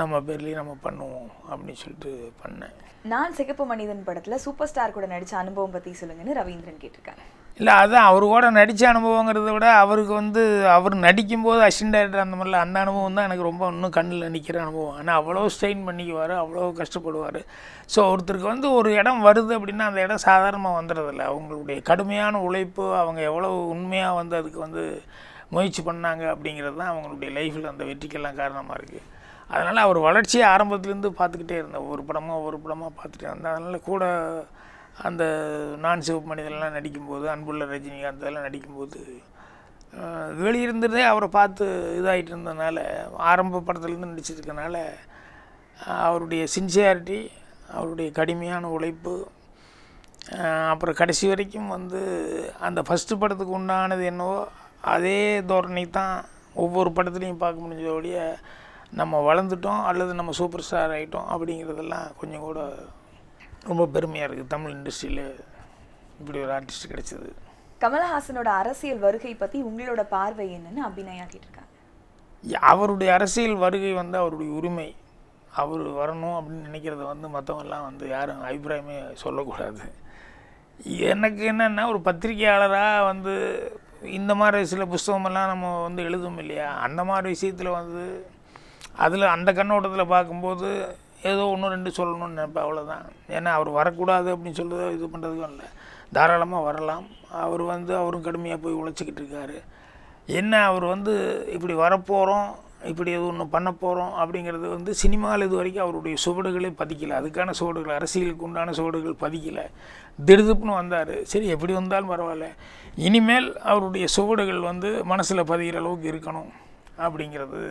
நம்ம பேர்லேயே நம்ம பண்ணுவோம் அப்படின்னு சொல்லிட்டு பண்ணேன். நான் சிகப்பு மனிதன் படத்தில் சூப்பர் ஸ்டார் கூட நடித்த அனுபவம் பற்றி சொல்லுங்கன்னு ரவீந்திரன் கேட்டிருக்காங்க இல்லை அதுதான் அவர் கூட நடித்த அனுபவங்கிறத விட அவருக்கு வந்து அவர் நடிக்கும்போது அசிஸ்டன்ட் டேரக்டர் அந்த மாதிரிலாம் அந்த அனுபவம் தான் எனக்கு ரொம்ப இன்னும் கண்ணில் நிற்கிற அனுபவம். ஆனால் அவ்வளோ ஸ்ட்ரெயின் பண்ணிக்குவார் அவ்வளோ கஷ்டப்படுவார். ஸோ ஒருத்தருக்கு வந்து ஒரு இடம் வருது அப்படின்னா அந்த இடம் சாதாரணமாக வந்துடுறதில்ல அவங்களுடைய கடுமையான உழைப்பு அவங்க எவ்வளோ உண்மையாக வந்து அதுக்கு வந்து முயற்சி பண்ணாங்க அப்படிங்கிறது தான் அவங்களுடைய லைஃப்பில் அந்த வெற்றிக்கெல்லாம் காரணமாக இருக்குது அதனால் அவர் வளர்ச்சியை ஆரம்பத்துலேருந்து பார்த்துக்கிட்டே இருந்தேன். ஒரு படமாக ஒரு படமாக பார்த்துட்டே இருந்தேன். அதனால் கூட அந்த நான் சிவப்பு மனிதன்லாம் நடிக்கும்போது அன்புள்ள ரஜினிகாந்த் இதெல்லாம் நடிக்கும்போது அஹ், வெளியிருந்ததே அவரை பார்த்து இதாகிட்டு இருந்ததுனால ஆரம்ப படத்துலேருந்து நடிச்சிருக்கனால அவருடைய சின்சியாரிட்டி அவருடைய கடுமையான உழைப்பு அப்புறம் கடைசி வரைக்கும் வந்து அந்த ஃபஸ்ட்டு படத்துக்கு உண்டானது என்னவோ அதே தோரணை தான் ஒவ்வொரு படத்துலையும் பார்க்க முடிஞ்சதோடைய நம்ம வளர்ந்துட்டோம் அல்லது நம்ம சூப்பர் ஸ்டார் ஆகிட்டோம் அப்படிங்கிறதெல்லாம் கொஞ்சம் கூட ரொம்ப பெருமையாக இருக்குது தமிழ் இண்டஸ்ட்ரியில் இப்படி ஒரு ஆர்டிஸ்ட் கிடைச்சது. கமலஹாசனோட அரசியல் வருகை பத்தி உங்களோட பார்வை என்னன்னு அபிநயா கேட்டிருக்காங்க. அவருடைய அரசியல் வருகை வந்து அவருடைய உரிமை. அவர் வரணும் அப்படின்னு நினைக்கிறத வந்து மற்றவங்கெல்லாம் வந்து யாரும் அபிப்பிராயமே சொல்லக்கூடாது. எனக்கு என்னென்னா ஒரு பத்திரிகையாளராக வந்து இந்த மாதிரி சில புஸ்தகமெல்லாம் நம்ம வந்து எழுதும் இல்லையா? அந்த மாதிரி விஷயத்தில் வந்து அதில் அந்த கண்ணோட்டத்தில் பார்க்கும்போது ஏதோ ஒன்று ரெண்டு சொல்லணும்னு நினைப்பேன் அவ்வளோதான் ஏன்னா அவர் வரக்கூடாது அப்படின்னு சொல்லுறது இது பண்ணுறதுக்கும் இல்லை. தாராளமாக வரலாம். அவர் வந்து அவரும் கடுமையாக போய் உழைச்சிக்கிட்டு இருக்காரு. என்ன அவர் வந்து இப்படி வரப்போகிறோம் இப்படி எது ஒன்று பண்ண போகிறோம் அப்படிங்கிறது வந்து சினிமாவில் இது வரைக்கும் அவருடைய சுவடுகளே பதிக்கலை. அதுக்கான சுவடுகள் அரசியலுக்கு உண்டான சுவடுகள் பதிக்கலை. திடுதுப்புன்னு வந்தார். சரி எப்படி வந்தாலும் பரவாயில்ல. இனிமேல் அவருடைய சுவடுகள் வந்து மனசில் பதிகிற அளவுக்கு இருக்கணும் அப்படிங்கிறது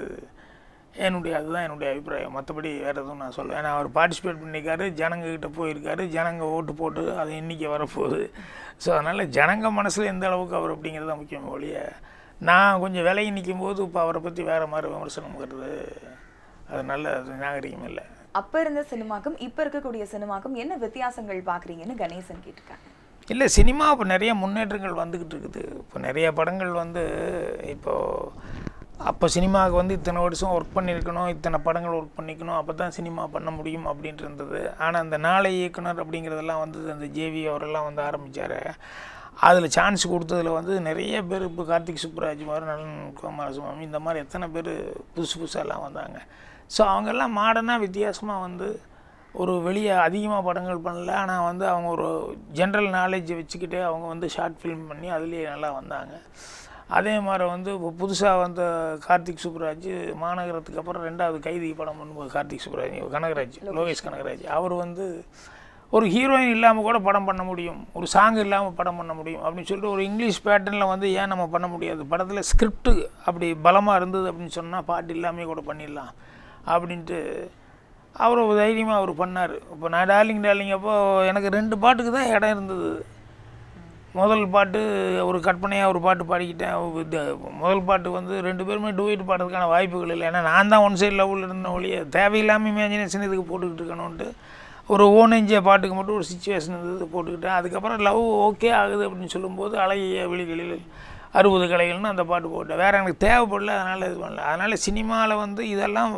என்னுடைய அதுதான் என்னுடைய அபிப்பிராயம். மற்றபடி வேறு எதுவும் நான் சொல்ல ஏன்னா அவர் பார்ட்டிசிபேட் பண்ணியிருக்காரு ஜனங்கக்கிட்ட போயிருக்காரு ஜனங்க ஓட்டு போட்டு அது எண்ணிக்கை வரப்போகுது. ஸோ அதனால் ஜனங்க மனசில் எந்த அளவுக்கு அவர் அப்படிங்கிறது தான் முக்கியம் ஒழிய நான் கொஞ்சம் விலகி நிற்கும் போது இப்போ அவரை பற்றி வேறு மாதிரி விமர்சனம் வருது அது நல்ல நாகரிகம் இல்லை. அப்ப இருந்த சினிமாக்கும் இப்ப இருக்கக்கூடிய சினிமாக்கும் என்ன வித்தியாசங்கள் பாக்குறீங்கன்னு கணேசன் கேட்டிருக்காங்க. இல்லை சினிமா இப்போ நிறைய முன்னேற்றங்கள் வந்துக்கிட்டு இருக்குது. இப்போ நிறைய படங்கள் வந்து இப்போது அப்போ சினிமாவுக்கு வந்து இத்தனை வருஷம் ஒர்க் பண்ணியிருக்கணும் இத்தனை படங்கள் ஒர்க் பண்ணிக்கணும் அப்போ தான் சினிமா பண்ண முடியும் அப்படின்ட்டு இருந்தது. ஆனால் அந்த நாளை இயக்குனர் அப்படிங்கிறதெல்லாம் வந்து அந்த ஜேவி அவரெல்லாம் வந்து ஆரம்பித்தார் அதில் சான்ஸ் கொடுத்ததுல வந்து நிறைய பேர் இப்போ கார்த்திக் சுப்ராஜ் மாதிரி நலன் குமாரசுவாமி இந்த மாதிரி எத்தனை பேர் புதுசு புதுசாலாம் வந்தாங்க. ஸோ அவங்கெல்லாம் மாடர்னாக வித்தியாசமாக வந்து ஒரு வெளியே அதிகமாக படங்கள் பண்ணல. ஆனால் வந்து அவங்க ஒரு ஜென்ரல் நாலேஜை வச்சுக்கிட்டே அவங்க வந்து ஷார்ட் ஃபிலிம் பண்ணி அதுலேயே நல்லா வந்தாங்க. அதே மாதிரி வந்து இப்போ புதுசாக வந்த கார்த்திக் சுப்ராஜ் மாநகரத்துக்கு அப்புறம் ரெண்டாவது கைதி படம் பண்ணும்போது கார்த்திக் சுப்ராஜ் கனகராஜ் லோகேஷ். கனகராஜ். அவர் வந்து ஒரு ஹீரோயின் இல்லாமல் கூட படம் பண்ண முடியும் ஒரு சாங் இல்லாமல் படம் பண்ண முடியும் அப்படின்னு சொல்லிட்டு ஒரு இங்கிலீஷ் பேட்டர்னில் வந்து ஏன் நம்ம பண்ண முடியாது? படத்தில் ஸ்கிரிப்டு அப்படி பலமாக இருந்தது அப்படின்னு சொன்னால் பாட்டு இல்லாமல் கூட பண்ணிடலாம் அப்படின்ட்டு அவர் தைரியமாக அவர் பண்ணார். இப்போ நான் டார்லிங் டார்லிங் அப்போ எனக்கு ரெண்டு பாட்டுக்கு தான் இடம் இருந்தது. முதல் பாட்டு ஒரு கற்பனையாக ஒரு பாட்டு பாடிக்கிட்டேன். முதல் பாட்டு வந்து ரெண்டு பேருமே டூயிட் பாடுறதுக்கான வாய்ப்புகள் இல்லை. ஏன்னா நான் தான் ஒன் சைடு லெவலில் இருந்த ஒழிய தேவையில்லாமல் இமேஜினேஷன் இதுக்கு போட்டுக்கிட்டு இருக்கணும்ன்ட்டு ஒரு ஓனெஞ்ச பாட்டுக்கு மட்டும் ஒரு சுச்சுவேஷன் இருந்தது போட்டுக்கிட்டேன். அதுக்கப்புறம் லவ் ஓகே ஆகுது அப்படின்னு சொல்லும்போது அழகிய விழிகளில் அறுபது கலைகள்னு அந்த பாட்டு போட்டேன். வேறு எனக்கு தேவைப்படல அதனால் இது பண்ணல. அதனால் சினிமாவில் வந்து இதெல்லாம்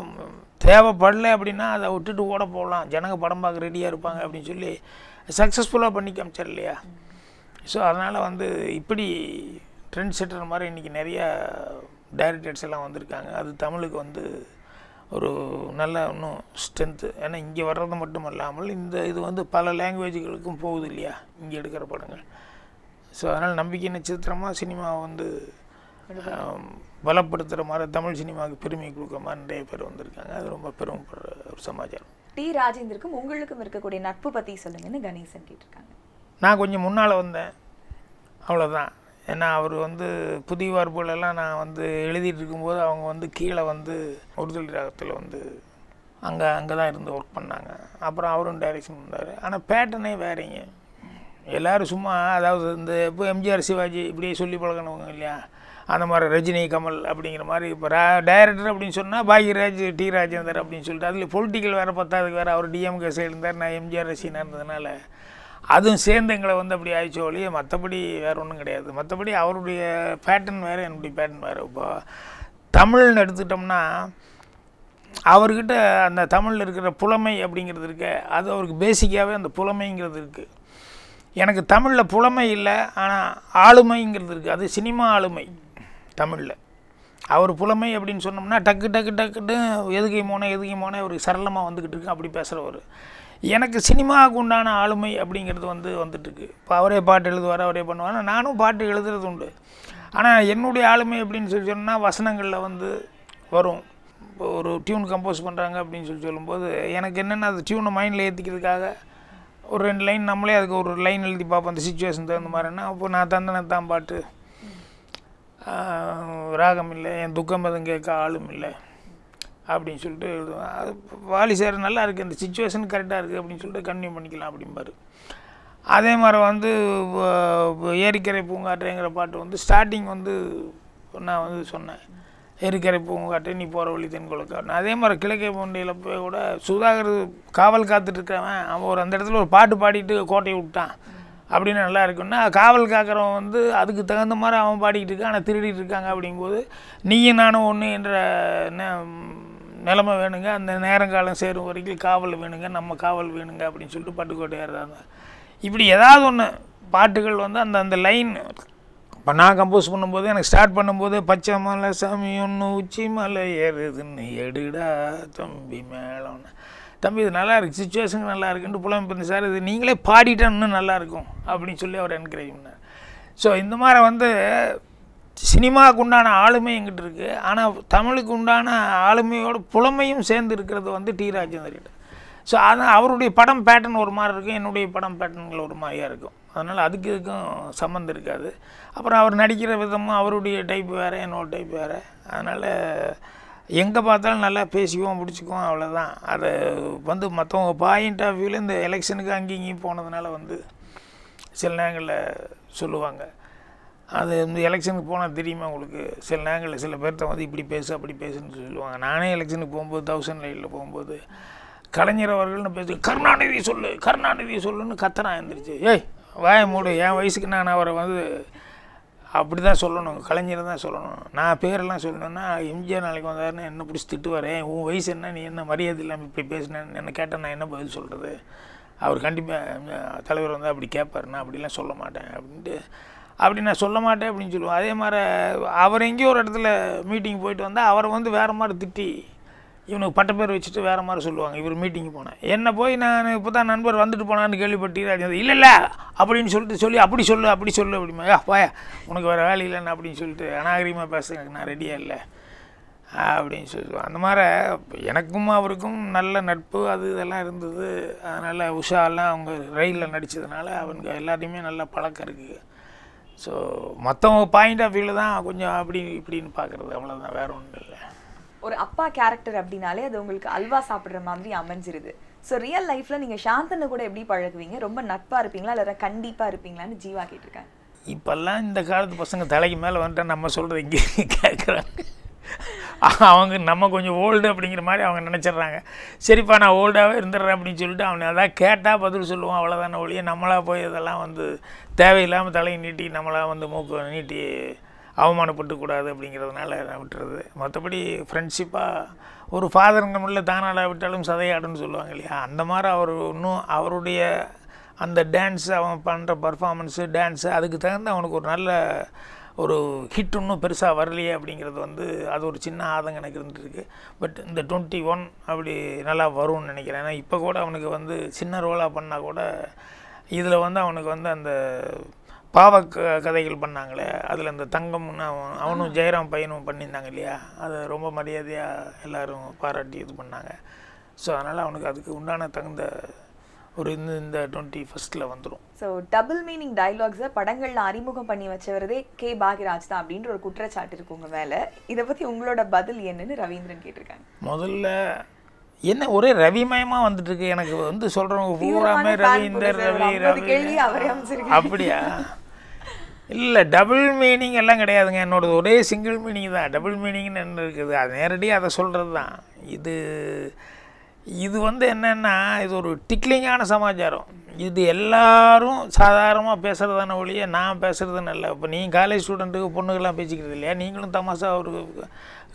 தேவைப்படலை அப்படின்னா அதை விட்டுட்டு ஓட போகலாம். ஜனங்க படம் பார்க்க ரெடியாக இருப்பாங்க அப்படின்னு சொல்லி சக்ஸஸ்ஃபுல்லாக பண்ணி காமிச்சார் இல்லையா? ஸோ அதனால் வந்து இப்படி ட்ரெண்ட் செட்டர் மாதிரி இன்றைக்கி நிறையா டைரக்டர்ஸ் எல்லாம் வந்திருக்காங்க. அது தமிழுக்கு வந்து ஒரு நல்ல இன்னும் ஸ்ட்ரென்த்து ஏன்னா இங்கே வர்றது மட்டும் இல்லாமல் இந்த இது வந்து பல லாங்குவேஜுகளுக்கும் போகுது இல்லையா? இங்கே எடுக்கிற படங்கள். ஸோ அதனால் நம்பிக்கை நட்சத்திரமாக சினிமா வந்து பலப்படுத்துகிற மாதிரி தமிழ் சினிமாவுக்கு பெருமை கொடுக்குற மாதிரி நிறைய பேர் வந்திருக்காங்க. அது ரொம்ப பெருமைப்படுற ஒரு சமாச்சாரம். டி ராஜேந்திருக்கும் உங்களுக்கும் இருக்கக்கூடிய நட்பு பற்றி சொல்லுங்கன்னு கணேசன் கேட்டிருக்காங்க. நான் கொஞ்சம் முன்னால் வந்தேன். அவ்வளோதான் ஏன்னா அவர் வந்து புதிய வார்ப்புகளெல்லாம் நான் வந்து எழுதிட்டு இருக்கும்போது அவங்க வந்து கீழே வந்து ஒருதல் ராகத்தில் வந்து அங்கே அங்கே தான் இருந்து ஒர்க் பண்ணாங்க. அப்புறம் அவரும் டைரக்ஷன் பண்ணார் ஆனால் பேட்டர்னே வேறீங்க. எல்லாரும் சும்மா அதாவது இந்த இப்போ எம்ஜிஆர் சிவாஜி இப்படியே சொல்லி பழகினவங்க இல்லையா? அந்த மாதிரி ரஜினி கமல் அப்படிங்கிற மாதிரி இப்போ ரா டைரக்டர் அப்படின்னு சொன்னால் பாக்யராஜ் டி ராஜேந்தர் அப்படின்னு சொல்லிட்டு அதில் பொலிட்டிக்கல் வேறு பத்தாதுக்கு வேறு அவர் டிஎம்கே சைடு இருந்தார் நான் எம்ஜிஆர் ரசிகனாக இருந்ததுனால. அதுவும் சேர்ந்து எங்களை வந்து அப்படி ஆயிடுச்சு ஒழிய மற்றபடி வேறு ஒன்றும் கிடையாது. மற்றபடி அவருடைய பேட்டர்ன் வேறு என்னுடைய பேட்டர்ன் வேறு. இப்போ தமிழ்னு எடுத்துக்கிட்டோம்னா அவர்கிட்ட அந்த தமிழில் இருக்கிற புலமை அப்படிங்கிறது இருக்க அது அவருக்கு பேசிக்காகவே அந்த புலமைங்கிறது இருக்குது எனக்கு தமிழில் புலமை இல்லை ஆனால் ஆளுமைங்கிறது இருக்குது அது சினிமா ஆளுமை தமிழில். அவர் புலமை அப்படின்னு சொன்னோம்னா டக்கு டக்கு டக்குன்னு எதுகை மோனே எதுகை மோனே அவருக்கு சரளமாக வந்துக்கிட்டு இருக்கு. அப்படி பேசுகிறவர் எனக்கு சினிமாவுக்கு உண்டான ஆளுமை அப்படிங்கிறது வந்து வந்துட்டுருக்கு. இப்போ அவரே பாட்டு எழுதுவார் அவரே பண்ணுவார். நானும் பாட்டு எழுதுறது உண்டு. ஆனால் என்னுடைய ஆளுமை அப்படின்னு சொல்லி சொன்னால் வசனங்களில் வந்து வரும். இப்போ ஒரு டியூன் கம்போஸ் பண்ணுறாங்க அப்படின்னு சொல்லி சொல்லும்போது எனக்கு என்னென்ன அது டியூனை மைண்டில் ஏற்றிக்கிறதுக்காக ஒரு ரெண்டு லைன் நம்மளே அதுக்கு ஒரு லைன் எழுதி பார்ப்போம். அந்த சுச்சுவேஷன் தகுந்த மாதிரின்னா அப்போ நான் தந்தனை தான் பாட்டு. ராகம் இல்லை என் துக்கம் எதுவும் கேட்க ஆளும் இல்லை. அப்படின்னு சொல்லிட்டு எழுதுவேன் அது வாலி சார் நல்லா இருக்குது இந்த சுச்சுவேஷன் கரெக்டாக இருக்குது அப்படின்னு சொல்லிட்டு கன்டினியூ பண்ணிக்கலாம் அப்படிம்பாரு. அதே மாதிரி வந்து ஏரிக்கரை பூங்காற்றேங்கிற பாட்டு வந்து ஸ்டார்டிங் வந்து நான் வந்து சொன்னேன். ஏரிக்கரை பூங்காற்று நீ போகிற வழி தென்கொலக்காட்டு அதே மாதிரி கிழக்கை பூண்டையில் போய் கூட சுதாகர் காவல் காத்துட்ருக்கவன் இருக்கிறவன் அவன் ஒரு அந்த இடத்துல ஒரு பாட்டு பாடிட்டு கோட்டையை விட்டான். அப்படின்னு நல்லா இருக்குன்னா காவல் காக்கிறவன் வந்து அதுக்கு தகுந்த மாதிரி அவன் பாடிக்கிட்டு இருக்கான் ஆனால் திருடிட்டு இருக்காங்க அப்படிங்கும்போது நீயும் நானும் ஒன்று என்ற நெ- நிலமை வேணுங்க அந்த நேரங்காலம் சேரும் வரைக்கும் காவல் வேணுங்க நம்ம காவல் வேணுங்க அப்படின்னு சொல்லிட்டு பட்டுக்கோட்டை ஏறுறாங்க. இப்படி ஏதாவது ஒன்று பாட்டுகள் வந்து அந்த அந்த லைன் இப்போ நான் கம்போஸ் பண்ணும்போது எனக்கு ஸ்டார்ட் பண்ணும்போது பச்சை மலை சாமி ஒன்று உச்சி மலை ஏறுதுன்னு எடுடா தம்பி மேளம்னு. தம்பி இது நல்லா இருக்குது சுச்சுவேஷன் நல்லா இருக்குன்ட்டு புலம்பு பண்ணி சார் இது நீங்களே பாடிட்டா இன்னும் நல்லாயிருக்கும் அப்படின்னு சொல்லி அவர் என்கரேஜ் பண்ணார். ஸோ இந்த மாதிரி வந்து சினிமாவுக்கு உண்டான ஆளுமை எங்கிட்ட இருக்குது ஆனால் தமிழுக்கு உண்டான ஆளுமையோட புலமையும் சேர்ந்து இருக்கிறது வந்து டி. ராஜேந்தர்கிட்ட ஸோ அதான் அவருடைய படம் பேட்டர்ன் ஒரு மாதிரி இருக்கும் என்னுடைய படம் பேட்டர்ன்கள் ஒரு மாதிரியாக இருக்கும். அதனால் அதுக்கு இதுக்கும் சம்மந்தம் இருக்காது. அப்புறம் அவர் நடிக்கிற விதமும் அவருடைய டைப் வேறு என்னோட டைப் வேறு. அதனால் எங்கே பார்த்தாலும் நல்லா பேசிக்குவோம் பிடிச்சிக்குவோம் அவ்வளோதான் அதை வந்து மற்றவங்க பாயிண்ட் ஆஃப் வியூவில் இந்த எலெக்ஷனுக்கு அங்கேயும் இங்கேயும் போனதுனால வந்து சில நேரங்களில் சொல்லுவாங்க. அது வந்து எலெக்ஷனுக்கு போனால் தெரியுமா உங்களுக்கு? சில நேரங்களில் சில பேர்த்த வந்து இப்படி பேசு அப்படி பேசுன்னு சொல்லுவாங்க. நானே எலெக்ஷனுக்கு போகும்போது தௌசண்ட் லைனில் போகும்போது கலைஞர் அவர்கள்னு பேசு கருணாநிதி சொல்லு கருணாநிதி சொல்லுன்னு கத்தனா எழுந்திரிச்சு ஏய் வாய மூடு என் வயசுக்கு நான் அவரை வந்து அப்படி தான் சொல்லணும் கலைஞர் தான் சொல்லணும். நான் பேரெல்லாம் சொல்லணும்னா எம்ஜிஆர் நாளைக்கு வந்தாருன்னு என்ன பிடிச்சி திட்டுவார்? உன் வயசு என்ன? நீ என்ன மரியாதை இல்லாமல் இப்படி பேசினேன்னு என்ன கேட்டால் நான் என்ன பதில் சொல்கிறது அவர் கண்டிப்பாக தலைவர் வந்து அப்படி கேட்பார் நான் அப்படிலாம் சொல்ல மாட்டேன் அப்படின்ட்டு அப்படி நான் சொல்ல மாட்டேன் அப்படின்னு சொல்லுவோம் அதே மாதிரி அவர் எங்கேயோ ஒரு இடத்துல மீட்டிங் போயிட்டு வந்தால் அவரை வந்து வேறு மாதிரி திட்டி இவனுக்கு பட்டப்பேர் வச்சுட்டு வேறு மாதிரி சொல்லுவாங்க. இவர் மீட்டிங் போனேன் என்ன போய் நான் இப்போ தான் நண்பர் வந்துட்டு போனான்னு கேள்விப்பட்டு இல்லை இல்லை அப்படின்னு சொல்லிட்டு சொல்லி அப்படி சொல்லு அப்படி சொல்லு அப்படிமா. யா உனக்கு வேறு வேலை இல்லைன்னு அப்படின்னு சொல்லிட்டு அநாகரிகமாக பேச நான் ரெடியாக இல்லை அப்படின்னு சொல்லுவேன் அந்த மாதிரி எனக்கும் அவருக்கும் நல்ல நட்பு அது இதெல்லாம் இருந்தது. அதனால் உஷாலாம் அவங்க ரயிலில் நடித்ததுனால அவங்க எல்லாத்தையுமே நல்ல பழக்கம் இருக்குது ஸோ மற்றவங்க பாயிண்ட் ஆஃப் வியூவில் தான் கொஞ்சம் அப்படி இப்படின்னு பார்க்குறது. அவ்வளோதான் வேறு ஒன்றும் இல்லை. ஒரு அப்பா கேரக்டர் அப்படின்னாலே அது உங்களுக்கு அல்வா சாப்பிடுற மாதிரி அமைஞ்சிருது. ஸோ ரியல் லைஃப்ல நீங்க சாந்தனை கூட எப்படி பழகுவீங்க? ரொம்ப நட்பா இருப்பீங்களா? இல்லை கண்டிப்பா இருப்பீங்களான்னு ஜீவா கேட்டிருக்காங்க. இப்போல்லாம் இந்த காலத்து பசங்க தலைக்கு மேலே வந்துட்டா நம்ம சொல்கிறது இங்கே கேட்குறாங்க அவங்க நம்ம கொஞ்சம் ஓல்டு அப்படிங்கிற மாதிரி அவங்க நினச்சிட்றாங்க. சரிப்பா நான் ஓல்டாகவே இருந்துடுறேன் அப்படின்னு சொல்லிட்டு அவனை அதான் கேட்டால் பதில் சொல்லுவான். அவ்வளோதானே ஒழிய நம்மளா போய் இதெல்லாம் வந்து தேவையில்லாமல் தலையை நீட்டி நம்மளா வந்து மூக்கு நீட்டி அவமானப்பட்டு கூடாது அப்படிங்கிறதுனால நான் விட்டுறது. மற்றபடி ஃப்ரெண்ட்ஷிப்பாக ஒரு ஃபாதருங்க முள்ள தானாடா விட்டாலும் சதையாடுன்னு சொல்லுவாங்க இல்லையா? அந்த மாதிரி அவர் இன்னும் அவருடைய அந்த டான்ஸ் அவன் பண்ணுற பர்ஃபார்மன்ஸு டான்ஸு அதுக்கு தகுந்த அவனுக்கு ஒரு நல்ல ஒரு ஹிட் இன்னும் பெருசாக வரலையே அப்படிங்கிறது வந்து அது ஒரு சின்ன ஆதங்கம் எனக்கு இருந்துருக்கு பட் இந்த டுவெண்ட்டி ஒன் அப்படி நல்லா வரும்னு நினைக்கிறேன். ஏன்னா இப்போ கூட அவனுக்கு வந்து சின்ன ரோலாக பண்ணால் கூட இதில் வந்து அவனுக்கு வந்து அந்த பாவ கதைகள் பண்ணாங்களே அதில் அந்த தங்கம்னு அவன் அவனும் ஜெயராம் பையனும் பண்ணியிருந்தாங்க இல்லையா? அதை ரொம்ப மரியாதையாக எல்லாரும் பாராட்டி இது பண்ணாங்க. ஸோ அதனால் அவனுக்கு அதுக்கு உண்டான தகுந்த ஒரு இந்த இந்த டுவெண்ட்டி ஃபஸ்ட்டில் வந்துடும் ஸோ டபுள் மீனிங் டைலாக்ஸை படங்கள்ல அறிமுகம் பண்ணி வச்சவரதே கே பாக்யராஜ் தான் அப்படின்ற ஒரு குற்றச்சாட்டு இருக்கு உங்க மேல. இதை பத்தி உங்களோட பதில் என்னன்னு ரவீந்திரன் கேட்டிருக்காங்க. முதல்ல என்ன ஒரே ரவிமயமாக வந்துட்டு இருக்கு எனக்கு வந்து சொல்கிறவங்க பூராமே ரவீந்தர் ரவி 50 ரவி. அப்படியா? இல்லை டபுள் மீனிங் எல்லாம் கிடையாதுங்க. என்னோடது ஒரே சிங்கிள் மீனிங் தான். டபுள் மீனிங்னு என்ன இருக்குது? அது நேரடியாக அதை சொல்கிறது தான் இது இது வந்து என்னென்னா இது ஒரு டிக்லிங்கான சமாச்சாரம். இது எல்லாரும் சாதாரணமாக பேசுகிறதான ஒழிய நான் பேசுகிறதுன்னு இல்லை. இப்போ நீங்கள் காலேஜ் ஸ்டூடெண்ட்டுக்கு பொண்ணுங்கள்லாம் பேசிக்கிறது இல்லையா? நீங்களும் தமாசா ஒரு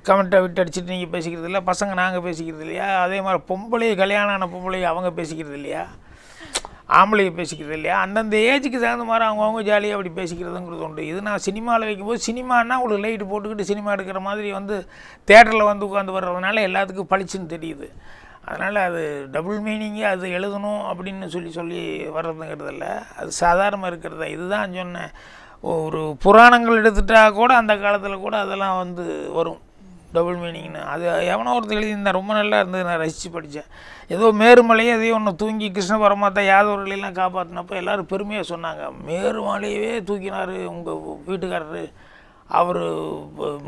கமெண்ட்டை விட்டு அடிச்சுட்டு நீங்கள் பேசிக்கிறது இல்லை பசங்க நாங்கள் பேசிக்கிறது இல்லையா அதே மாதிரி பொம்பளை கல்யாணம் ஆன பொம்பளை அவங்க பேசிக்கிறது இல்லையா ஆம்பளையை பேசிக்கிறது இல்லையா அந்தந்த ஏஜுக்கு தகுந்த மாதிரி அவங்கவுங்க ஜாலியாக அப்படி பேசிக்கிறதுங்கிறது உண்டு. இது நான் சினிமாவில் வைக்கும்போது சினிமானா உங்களுக்கு லைட்டு போட்டுக்கிட்டு சினிமா எடுக்கிற மாதிரி வந்து தேட்டரில் வந்து உட்காந்து வர்றதுனால எல்லாத்துக்கும் பளிச்சுன்னு தெரியுது. அதனால் அது டபுள் மீனிங்கே அது எழுதணும் அப்படின்னு சொல்லி சொல்லி வர்றதுங்கிறது இல்லை. அது சாதாரணமாக இருக்கிறது? இதுதான் சொன்னேன். ஒரு புராணங்கள் எடுத்துட்டா கூட அந்த காலத்தில் கூட அதெல்லாம் வந்து வரும். டபுள் மீனிங்னு அது எவனோ ஒருத்தர் எழுதியிருந்தேன். ரொம்ப நல்லா இருந்தது. நான் ரசித்து படித்தேன் ஏதோ மேருமலையே அதையும் ஒன்று தூங்கி கிருஷ்ண பரமாத்தா யாதவர்களெல்லாம் காப்பாற்றினப்போ எல்லாரும் பெருமையாக சொன்னாங்க. மேருமலையவே தூக்கினார் உங்கள் வீட்டுக்காரரு. அவர்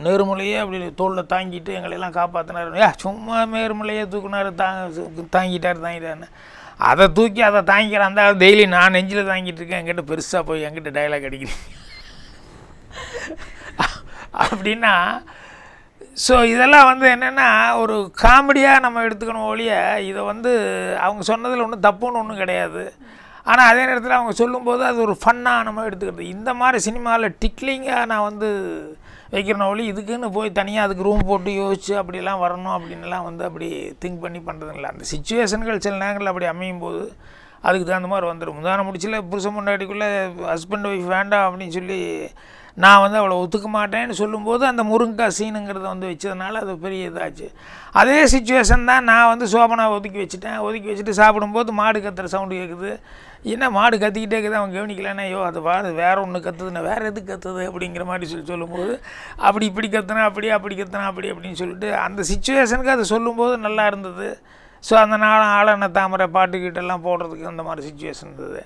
நேருமலையே அப்படி தோளில் தாங்கிட்டு எங்களையெல்லாம் காப்பாற்றினார் ஏ சும்மா மேருமலையே தூக்கினார் தாங்க தாங்கிட்டார் தாங்கிட்டாருன்னு. அதை தூக்கி அதை தாங்கிக்கிற அந்த டெய்லி நான் நெஞ்சில் தாங்கிட்டு இருக்கேன். என்கிட்ட பெருசாக போய் என்கிட்ட டைலாக் அடிக்கிறேன் அப்படின்னா ஸோ இதெல்லாம் வந்து என்னென்னா ஒரு காமெடியாக நம்ம எடுத்துக்கணும் ஒழிய இதை வந்து அவங்க சொன்னதில் ஒன்றும் தப்புன்னு ஒன்றும் கிடையாது. ஆனால் அதே நேரத்தில் அவங்க சொல்லும்போது அது ஒரு ஃபன்னாக நம்ம எடுத்துக்கிறது. இந்த மாதிரி சினிமாவில் டிக்லிங்காக நான் வந்து வைக்கிறன ஒளி இதுக்குன்னு போய் தனியாக அதுக்கு ரூம் போட்டு யோசிச்சு அப்படிலாம் வரணும் அப்படின்னுலாம் வந்து அப்படி திங்க் பண்ணி பண்ணுறது இல்லை அந்த சுச்சுவேஷன்கள் சில நேரங்களில் அப்படி அமையும் போது அதுக்கு தகுந்த மாதிரி வந்துடும் முதான முடிச்சில் புருஷன் முன்னாடிக்குள்ளே ஹஸ்பண்ட் ஒய்ஃப் வேண்டாம் அப்படின்னு சொல்லி நான் வந்து அவளை ஒத்துக்க மாட்டேன்னு சொல்லும்போது அந்த முருங்கைக்காய் சீனுங்கிறத வந்து வச்சதுனால அது பெரிய இதாச்சு. அதே சுச்சுவேஷன் தான் நான் வந்து சோபனா ஒதுக்கி வச்சுட்டேன். ஒதுக்கி வச்சுட்டு சாப்பிடும்போது மாடு கத்துற சவுண்டு கேட்குது என்ன மாடு கத்திக்கிட்டே இருக்குது அவன் கவனிக்கலன்னா ஐயோ அது வா வேறு ஒன்று கத்துதுன்னா வேறு எது கத்துது? அப்படிங்கிற மாதிரி சொல்லி சொல்லும்போது அப்படி இப்படி கத்துனா அப்படி அப்படி கத்துனா அப்படி அப்படின்னு சொல்லிட்டு அந்த சுச்சுவேஷனுக்கு அது சொல்லும்போது நல்லா இருந்தது. ஸோ அந்த நாள் ஆளன தாமரை பாட்டுக்கிட்டெல்லாம் போடுறதுக்கு அந்த மாதிரி சுச்சுவேஷன் இருந்தது.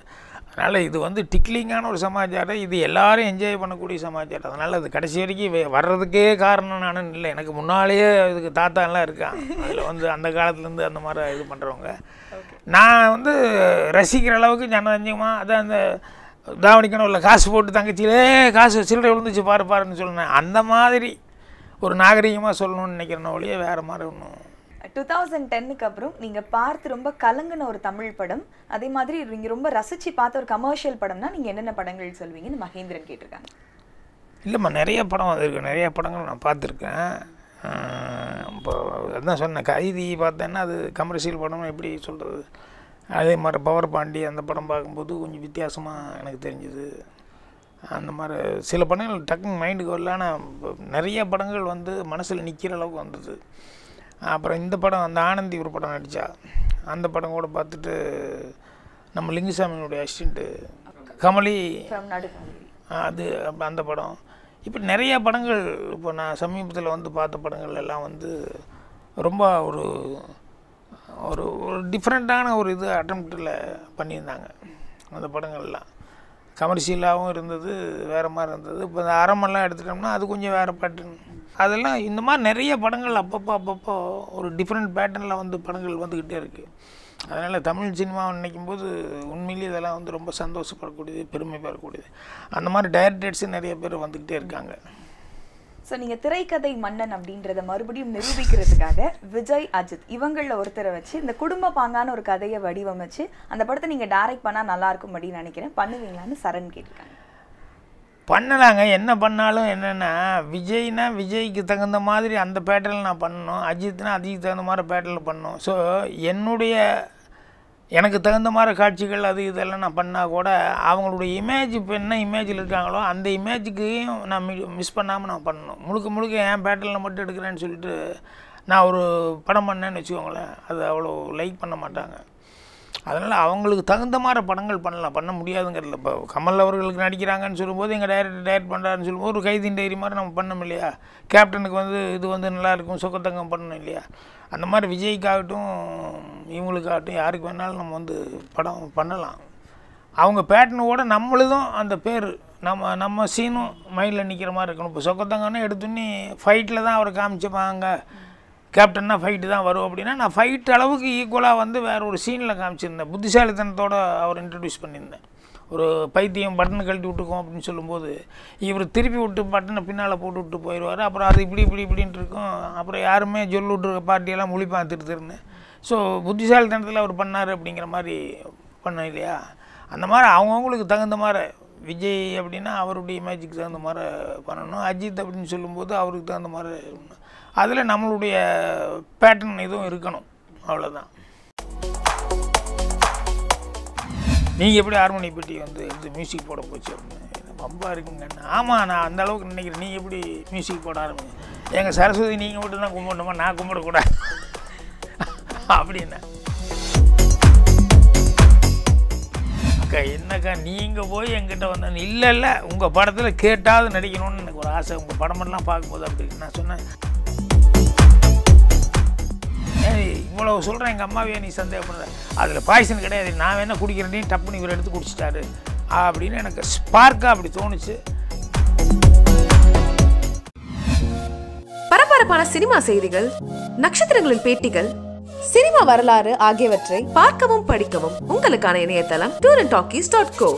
அதனால் இது வந்து டிக்லிங்கான ஒரு சமாச்சாரம். இது எல்லாரும் என்ஜாய் பண்ணக்கூடிய சமாச்சாரம். அதனால் அது கடைசி வரைக்கும் வர்றதுக்கே காரணம் நானும் இல்லை. எனக்கு முன்னாலேயே இதுக்கு தாத்தாலாம் இருக்கான் அதில் வந்து அந்த காலத்துலேருந்து அந்த மாதிரி இது பண்ணுறவங்க நான் வந்து ரசிக்கிற அளவுக்கு ஜனரஞ்சகமாக அதான் அந்த தாவணிக்கணும் காசு போட்டு தங்கச்சியிலே காசு சில்லறை விழுந்துச்சு பாரு பாருன்னு சொன்னேன். அந்த மாதிரி ஒரு நாகரிகமாக சொல்லணும்னு நினைக்கிறேன் ஒழிய வேறு மாதிரி ஒன்றும் டூ தௌசண்ட் டென்னுக்கு அப்புறம் நீங்கள் பார்த்து ரொம்ப கலங்கின ஒரு தமிழ் படம். அதே மாதிரி நீங்கள் ரொம்ப ரசித்து பார்த்த ஒரு கமர்ஷியல் படம்னா நீங்கள் என்னென்ன படங்கள் சொல்வீங்கன்னு மகேந்திரன் கேட்டிருக்காங்க. இல்லைம்மா நிறைய படம் வந்திருக்கு நிறைய படங்கள் நான் பார்த்துருக்கேன். இப்போ அதான் சொன்னேன் கைதி பார்த்தேன்னா அது கமர்ஷியல் படம் எப்படி சொல்கிறது அதே மாதிரி பவர் பாண்டி அந்த படம் பார்க்கும்போது கொஞ்சம் வித்தியாசமாக எனக்கு தெரிஞ்சுது. அந்த மாதிரி சில படங்கள் டக்குன்னு மைண்டுக்கு வரல. ஆனால் நிறைய படங்கள் வந்து மனசில் நிற்கிற அளவுக்கு வந்தது. அப்புறம் இந்த படம் அந்த ஆனந்தி ஒரு படம் நடித்தா அந்த படம் கூட பார்த்துட்டு நம்ம லிங்குசாமியினுடைய அசிஸ்டண்ட்டு கமலி அது அந்த படம். இப்போ நிறைய படங்கள் இப்போ நான் சமீபத்தில் வந்து பார்த்த படங்கள் எல்லாம் வந்து ரொம்ப ஒரு ஒரு ஒரு டிஃப்ரெண்ட்டான ஒரு இது அட்டம்ப்டில் பண்ணியிருந்தாங்க அந்த படங்கள்லாம் கமர்ஷியலாகவும் இருந்தது வேறு மாதிரி இருந்தது. இப்போ இந்த அறமெல்லாம் எடுத்துட்டோம்னா அது கொஞ்சம் வேறு பாட்டு அதெல்லாம் இந்த மாதிரி நிறைய படங்கள் அப்பப்போ அப்பப்போ ஒரு டிஃப்ரெண்ட் பேட்டர்னில் வந்து படங்கள் வந்துக்கிட்டே இருக்குது அதனால் தமிழ் சினிமா நினைக்கும் போது உண்மையிலேயே இதெல்லாம் வந்து ரொம்ப சந்தோஷப்படக்கூடியது பெருமை பெறக்கூடியது. அந்த மாதிரி டைரக்டர்ஸும் நிறைய பேர் வந்துக்கிட்டே இருக்காங்க. ஸோ நீங்கள் திரைக்கதை மன்னன் அப்படின்றத மறுபடியும் நிரூபிக்கிறதுக்காக விஜய் அஜித் இவங்களில் ஒருத்தரை வச்சு இந்த குடும்ப பாங்கான ஒரு கதையை வடிவமைச்சு அந்த படத்தை நீங்கள் டைரக்ட் பண்ணால் நல்லா இருக்கும் அப்படின்னு நினைக்கிறேன். பண்ணுவீங்களான்னு சரண் கேட்டிருக்காங்க. பண்ணலாங்க. என்ன பண்ணாலும் என்னென்னா விஜய்னா விஜய்க்கு தகுந்த மாதிரி அந்த பேட்டர்னில் நான் பண்ணணும். அஜித்னா அஜித் தகுந்த மாதிரி பேட்டர்னில் பண்ணணும். ஸோ என்னுடைய எனக்கு தகுந்த மாதிரி காட்சிகள் அது இதெல்லாம் நான் பண்ணால் கூட அவங்களுடைய இமேஜ் இப்போ என்ன இமேஜில் இருக்காங்களோ அந்த இமேஜுக்கையும் நான் மிஸ் பண்ணாமல் நான் பண்ணணும். முழுக்க முழுக்க என் பேட்டர்னில் மட்டும் எடுக்கிறேன்னு சொல்லிட்டு நான் ஒரு படம் பண்ணேன்னு வச்சுக்கோங்களேன். அது அவ்வளோ லைக் பண்ண மாட்டாங்க. அதனால் அவங்களுக்கு தகுந்த மாதிரி படங்கள் பண்ணலாம். பண்ண முடியாதுங்கிறதுல இப்போ கமல் அவர்களுக்கு நடிக்கிறாங்கன்னு சொல்லும்போது எங்கள் டைரக்டர் டைரக்ட் பண்ணுறாருன்னு சொல்லும்போது ஒரு கைதின் டைரி மாதிரி நம்ம பண்ணோம் இல்லையா? கேப்டனுக்கு வந்து இது வந்து நல்லா இருக்கும் சுகத்தங்கம் பண்ணணும் இல்லையா? அந்த மாதிரி விஜய்க்காகட்டும் இவங்களுக்காகட்டும் யாருக்கு வேணாலும் நம்ம வந்து படம் பண்ணலாம். அவங்க பேட்டர்னோட நம்மளுதும் அந்த பேர் நம்ம நம்ம சீனும் மைண்டில் நிற்கிற மாதிரி இருக்கணும். இப்போ சொக்கத்தங்கன்னா எடுத்துன்னு ஃபைட்டில் தான் அவரை காமிச்சிப்பாங்க. கேப்டன்னா ஃபைட்டு தான் வரும் அப்படின்னா நான் ஃபைட் அளவுக்கு ஈக்குவலாக வந்து வேறு ஒரு சீனில் காமிச்சிருந்தேன். புத்திசாலித்தனத்தோட அவர் இன்ட்ரடியூஸ் பண்ணியிருந்தேன். ஒரு பைத்தியம் பட்டனை கழட்டி விட்டுக்கோம் அப்படின்னு சொல்லும்போது இவர் திருப்பி விட்டு பட்டனை பின்னால் போட்டு விட்டு போயிடுவார் அப்புறம் அது இப்படி இப்படி இப்படின்ட்டு இருக்கும். அப்புறம் யாருமே சொல்லு விட்டுருக்க பார்ட்டியெல்லாம் முழிப்பான் திரு ஸோ புத்திசாலித்தனத்தில் அவர் பண்ணார் அப்படிங்கிற மாதிரி பண்ண இல்லையா? அந்த மாதிரி அவங்கவுங்களுக்கு தகுந்த மாதிரி விஜய் அப்படின்னா அவருடைய இமேஜுக்கு தகுந்த மாதிரி பண்ணணும். அஜித் அப்படின்னு சொல்லும்போது அவருக்கு தகுந்த மாதிரி அதில் நம்மளுடைய பேட்டர்ன் இதுவும் இருக்கணும். அவ்வளோதான் நீங்கள் எப்படி ஹார்மோனி பெட்டி வந்து இந்த மியூசிக் போட போச்சு அப்படின்னு? ரொம்ப இருக்குங்க. ஆமாம் நான் அந்த அளவுக்கு நினைக்கிறேன். நீங்கள் எப்படி மியூசிக் போட ஆரம்பிங்க? எங்கள் சரஸ்வதி நீங்கள் மட்டும் தான் கும்பிடணுமா? நான் கும்பிடக்கூடாது. அப்படின்னா. அக்கா என்னக்கா நீங்கள் போய் எங்கிட்ட வந்து இல்லை இல்லை உங்கள் படத்தில் கேட்டாவது நடிக்கணும்னு எனக்கு ஒரு ஆசை. உங்கள் படமெல்லாம் பார்க்கும்போது அப்படின்னு நான் சொன்னேன் இவ்வளோ சொல்கிறேன் எங்கள் அம்மாவே நீ சந்தேகப்படுற அதில் பாய்சன் கிடையாது. நான் வேணால் குடிக்கிறேன் நீ டப்புன்னு இவர் எடுத்து குடிச்சிட்டாரு. அப்படின்னு எனக்கு ஸ்பார்க்காக அப்படி தோணுச்சு. பரபரப்பான சினிமா செய்திகள் நட்சத்திரங்களின் பேட்டிகள் சினிமா வரலாறு ஆகியவற்றை பார்க்கவும் படிக்கவும் உங்களுக்கான இணையதளம் tour and talkies dot co.